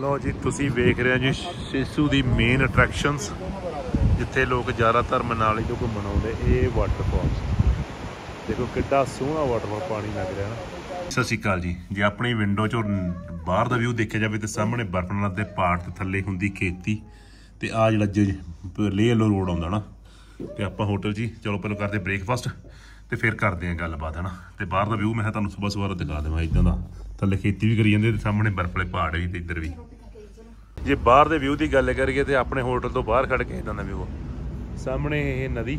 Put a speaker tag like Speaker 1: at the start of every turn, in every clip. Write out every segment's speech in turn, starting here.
Speaker 1: ਲੋ ਜੀ, ਤੁਸੀਂ ਵੇਖ ਰਹੇ ਹੋ ਜੀ ਸਿਸੂ ਦੀ ਮੇਨ ਅਟਰੈਕਸ਼ਨਸ ਜਿੱਥੇ ਲੋਕ ਜ਼ਿਆਦਾਤਰ ਮਨਾਲੀ ਤੋਂ ਘੁੰਮਣ ਆਉਂਦੇ, ਇਹ ਵਾਟਰਫਾਲਸ ਦੇਖੋ ਕਿੱਡਾ ਸੋਹਣਾ ਵਾਟਰਫਾਲ ਪਾਣੀ ਲੱਗ ਰਿਹਾ ਨਾ। ਸਤਿ ਸ਼੍ਰੀ ਅਕਾਲ ਜੀ। ਜੇ ਆਪਣੀ ਵਿੰਡੋ ਚੋਂ ਬਾਹਰ ਦਾ ਵਿਊ ਦੇਖਿਆ ਜਾਵੇ ਤੇ ਸਾਹਮਣੇ ਬਰਫਨਾਥ ਦੇ ਪਹਾੜ ਤੇ ਥੱਲੇ ਹੁੰਦੀ ਖੇਤੀ ਤੇ ਆ ਜਿਹੜਾ ਜੇ ਲੇਹ ਲੋ ਰੋਡ ਆਉਂਦਾ ਨਾ, ਤੇ ਆਪਾਂ ਹੋਟਲ ਜੀ, ਚਲੋ ਪਹਿਲਾਂ ਕਰਦੇ ਬ੍ਰੇਕਫਾਸਟ ਤੇ ਫਿਰ ਕਰਦੇ ਆਂ ਗੱਲਬਾਤ, ਹਨਾ? ਤੇ ਬਾਹਰ ਦਾ ਵਿਊ ਮੈਂ ਕਿਹਾ ਤੁਹਾਨੂੰ ਸਵੇਰ ਸਵੇਰ ਦਿਖਾ ਦੇਵਾਂ ਇਦਾਂ ਦਾ। ਥੱਲੇ ਖੇਤੀ ਵੀ ਕਰੀ ਜਾਂਦੇ ਤੇ ਸਾਹਮਣੇ ਬਰਫ ਵਾਲੇ ਪਹਾੜ ਵੀ ਤੇ ਇੱਧਰ ਵੀ। ਜੇ ਬਾਹਰ ਦੇ ਵਿਊ ਦੀ ਗੱਲ ਕਰੀਏ ਤੇ ਆਪਣੇ ਹੋਟਲ ਤੋਂ ਬਾਹਰ ਖੜ ਕੇ ਇਦਾਂ ਦਾ ਵਿਊ ਸਾਹਮਣੇ ਇਹ ਨਦੀ,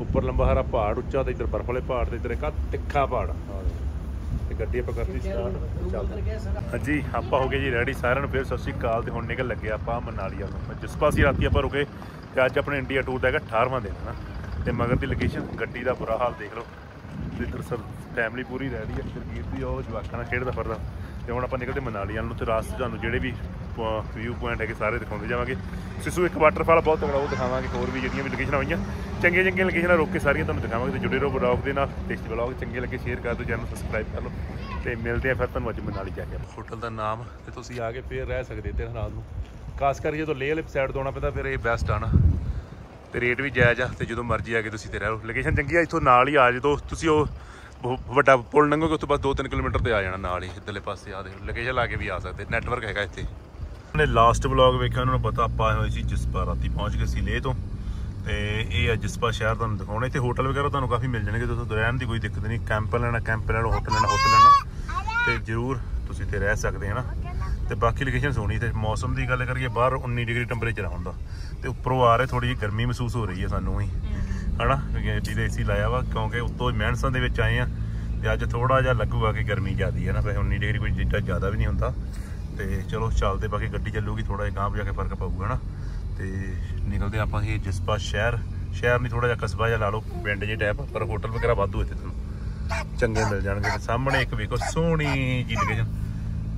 Speaker 1: ਉੱਪਰ ਲੰਬਾ ਹਰਾ ਪਹਾੜ, ਉੱਚਾ ਤੇ ਇੱਧਰ ਬਰਫ ਵਾਲੇ ਪਹਾੜ ਤੇ ਇੱਧਰ ਇੱਕ ਤਿੱਖਾ ਪਹਾੜ। ਤੇ ਗੱਡੀ ਆਪਾਂ ਕਰਤੀ ਸਟਾਰਟ ਚੱਲਦੇ ਹਾਂਜੀ, ਆਪਾਂ ਹੋ ਗਏ ਜੀ ਰੈਡੀ ਸਾਰਿਆਂ ਨੂੰ, ਫਿਰ ਸਤਿ ਸ਼੍ਰੀ ਅਕਾਲ ਤੇ ਹੁਣ ਨਿਕਲ ਲੱਗੇ ਆਪਾਂ ਮਨਾਲੀ ਵੱਲ ਨੂੰ। ਜਿਸ ਪਾਸੇ ਰਾਤੀ ਆਪਾਂ ਰੁਕੇ ਤੇ ਅੱਜ ਆਪਣੇ ਇੰਡੀਆ ਟੂਰ ਦਾ ਹੈਗਾ 18ਵਾਂ ਦਿਨ ਹੈ ਨਾ ਤੇ ਮਗਰ ਦੀ ਲੋਕੇਸ਼ਨ ਗੱਡੀ ਦਾ ਬੁਰਾ ਹਾਲ ਦੇਖ ਲਓ। ਤੇ ਇੱਧਰ ਫੈਮਿਲੀ ਪੂਰੀ ਰਹਿ ਰਹੀ ਹੈ। ਸਰਗੀਤ ਵੀ ਉਹ ਜਵਾਕਾਂ ਨਾਲ ਖੇਡਦਾ ਫਿਰਦਾ। ਤੇ ਹੁਣ ਆਪਾਂ ਨਿਕਲਦੇ ਮਨਾਲੀ ਵੱਲ ਨੂੰ ਤੇ ਰਾਸਤੇ 'ਚ ਤੁਹਾਨੂੰ ਜਿਹੜੇ ਵੀ ਵਿਊ ਪੁਆਇੰਟ ਹੈਗੇ ਸਾਰੇ ਦਿਖਾਉਂਦੇ ਜਾਵਾਂਗੇ। ਸਿਸੂ, ਇੱਕ ਵਾਟਰਫਾਲ ਬਹੁਤ ਤਗੜਾ ਉਹ ਦਿਖਾਵਾਂਗੇ। ਹੋਰ ਵੀ ਜਿਹੜੀਆਂ ਵੀ ਲੋਕੇਸ਼ਨਾਂ ਹੋਈਆਂ। ਚੰਗੀਆਂ ਚੰਗੀਆਂ ਲੋਕੇਸ਼ਨਾਂ ਰੋਕ ਕੇ ਸਾਰੀਆਂ ਤੁਹਾਨੂੰ ਦਿਖਾਵਾਂਗੇ। ਤੇ ਜੁੜੇ ਰਹੋ ਬਲੌਗ ਦੇ ਨਾਲ। ਤੇ ਬਲੌਗ ਚੰਗੇ ਲੱਗੇ ਸ਼ੇਅਰ ਕਰ ਦਿਓ ਚੈਨਲ ਸਬਸਕ੍ਰਾਈਬ ਕਰ ਲਓ। ਤੇ ਮਿਲਦੇ ਆ ਫਿਰ ਤੁਹਾਨੂੰ ਅੱਜ ਮਨਾਲੀ ਜਾ ਕੇ ਹੋਟਲ ਦਾ ਨਾਮ, ਤੇ ਤੁਸੀਂ ਆ ਕੇ ਫੇਰ ਰਹਿ ਸਕਦੇ ਤੇ ਰਾਤ ਨੂੰ। ਖਾਸ ਕਰਕੇ ਜਦੋਂ ਲੇਹ ਵਾਲੇ ਸਾਈਡ ਤੋਂ ਆਉਣਾ ਪੈਂਦਾ, ਫਿਰ ਇਹ ਬੈਸਟ ਆ ਨਾ। ਤੇ ਰੇਟ ਵੀ ਜਾਇਜ਼ ਆ ਤੇ ਜਦੋਂ ਮਰਜ਼ੀ ਆ ਕੇ ਤੁਸੀਂ ਤੇ ਰਹਿ ਲਓ। ਲੋਕੇਸ਼ਨ ਚੰਗੀ ਆ, ਇੱਥੋਂ ਨਾਲ ਹੀ ਆ ਜਦੋਂ ਤੁਸੀਂ ਉਹ ਵੱਡਾ ਪੁਲ ਲੰਘੋਗੇ, ਉਸ ਤੋਂ ਬਾਅਦ 2-3 ਕਿਲੋਮੀਟਰ ਤੇ ਆ ਜਾਣਾ ਨਾਲ ਹੀ, ਇੱਧਰਲੇ ਪਾਸੇ ਆ ਦੇ ਲੋਕੇਸ਼ਨ ਲਾ ਕੇ ਵੀ ਆ ਸਕਦੇ ਨੈਟਵਰਕ ਹੈਗਾ ਇੱਥੇ। ਨੇ ਲਾਸਟ ਵਲੌਗ ਵੇਖਿਆ, ਉਹਨਾਂ ਨੂੰ ਪਤਾ ਆਪਾਂ ਆਏ ਹੋਏ ਸੀ ਜਿਸਪਾ ਰਾਤੀ ਪਹੁੰਚ ਗਏ ਸੀ ਲੇਹ ਤੋਂ। ਤੇ ਇਹ ਆ ਜਿਸਪਾ ਸ਼ਹਿਰ ਤੁਹਾਨੂੰ ਦਿਖਾਉਣਾ, ਇੱਥੇ ਹੋਟਲ ਵਗੈਰਾ ਤੁਹਾਨੂੰ ਕਾਫੀ ਮਿਲ ਜਾਣਗੇ ਤੁਸੀਂ ਰਹਿਣ ਦੀ ਕੋਈ ਦਿੱਕਤ ਨਹੀਂ ਕੈਂਪ ਲੈਣਾ ਕੈਂਪ ਲੈਣਾ ਹੋਟਲ ਲੈਣਾ ਹੋਟਲ ਲੈਣਾ। ਤੇ ਜ਼ਰੂਰ ਤੁਸੀਂ ਇੱਥੇ ਰਹਿ ਸਕਦੇ ਹੋ ਨਾ। ਤੇ ਬਾਕੀ ਲੋਕੇਸ਼ਨ ਸੋਹਣੀ, ਤੇ ਮੌਸਮ ਦੀ ਗੱਲ ਕਰੀਏ, ਬਾਹਰ 19 ਡਿਗਰੀ ਟੈਂਪਰੇਚਰ ਹੁੰਦਾ ਤੇ ਉੱਪਰੋਂ ਆ ਰਹੇ ਥੋੜੀ ਜਿਹੀ ਗਰਮੀ ਮਹਿਸੂਸ ਹੋ ਰਹੀ ਹੈ ਸਾਨੂੰ ਵੀ। ਹਨਾ? ਗੱਡੀ ਦੇ ਏਸੀ ਲਾਇਆ ਵਾ, ਕਿਉਂਕਿ ਉੱਤੋਂ ਮਹਿਨਸਾਂ ਦੇ ਵਿੱਚ ਆਏ ਆ ਤੇ ਅੱਜ ਥੋੜਾ ਜਿਹਾ ਲੱਗੂਗਾ ਕਿ ਗਰਮੀ ਜ਼ਿਆਦੀ ਹੈ ਨਾ, ਵੈਸੇ 19 ਡਿਗਰੀ ਕੋਈ ਜਿੱਦਾਂ ਜ਼ਿਆਦਾ ਵੀ ਨਹੀਂ ਹੁੰਦਾ। ਤੇ ਚਲੋ, ਚੱਲਦੇ, ਬਾਕੀ ਗੱਡੀ ਚੱਲੂਗੀ ਥੋੜਾ ਜਿਹਾ ਗਾਂਹ ਜਾ ਕੇ ਫ਼ਰਕ ਪਊਗਾ ਨਾ ਤੇ ਨਿਕਲਦੇ ਆਪਾਂ ਇਹ ਜਿਸਪਾ ਸ਼ਹਿਰ। ਸ਼ਹਿਰ ਨਹੀਂ ਥੋੜਾ ਜਿਹਾ ਕਸਬਾ ਜਿਹਾ ਲਾ ਲਓ, ਪਿੰਡ ਜੇ ਟੈਪ ਪਰ ਹੋਟਲ ਵਗੈਰਾ ਵਾਧੂ ਇੱਥੇ ਤੁਹਾਨੂੰ। ਚੰਗੇ ਮਿਲ ਜਾਣਗੇ। ਸਾਹਮਣੇ ਇੱਕ ਵੇਖੋ, ਸੋਹਣੀ ਜੀ ਲੋਕੇਸ਼ਨ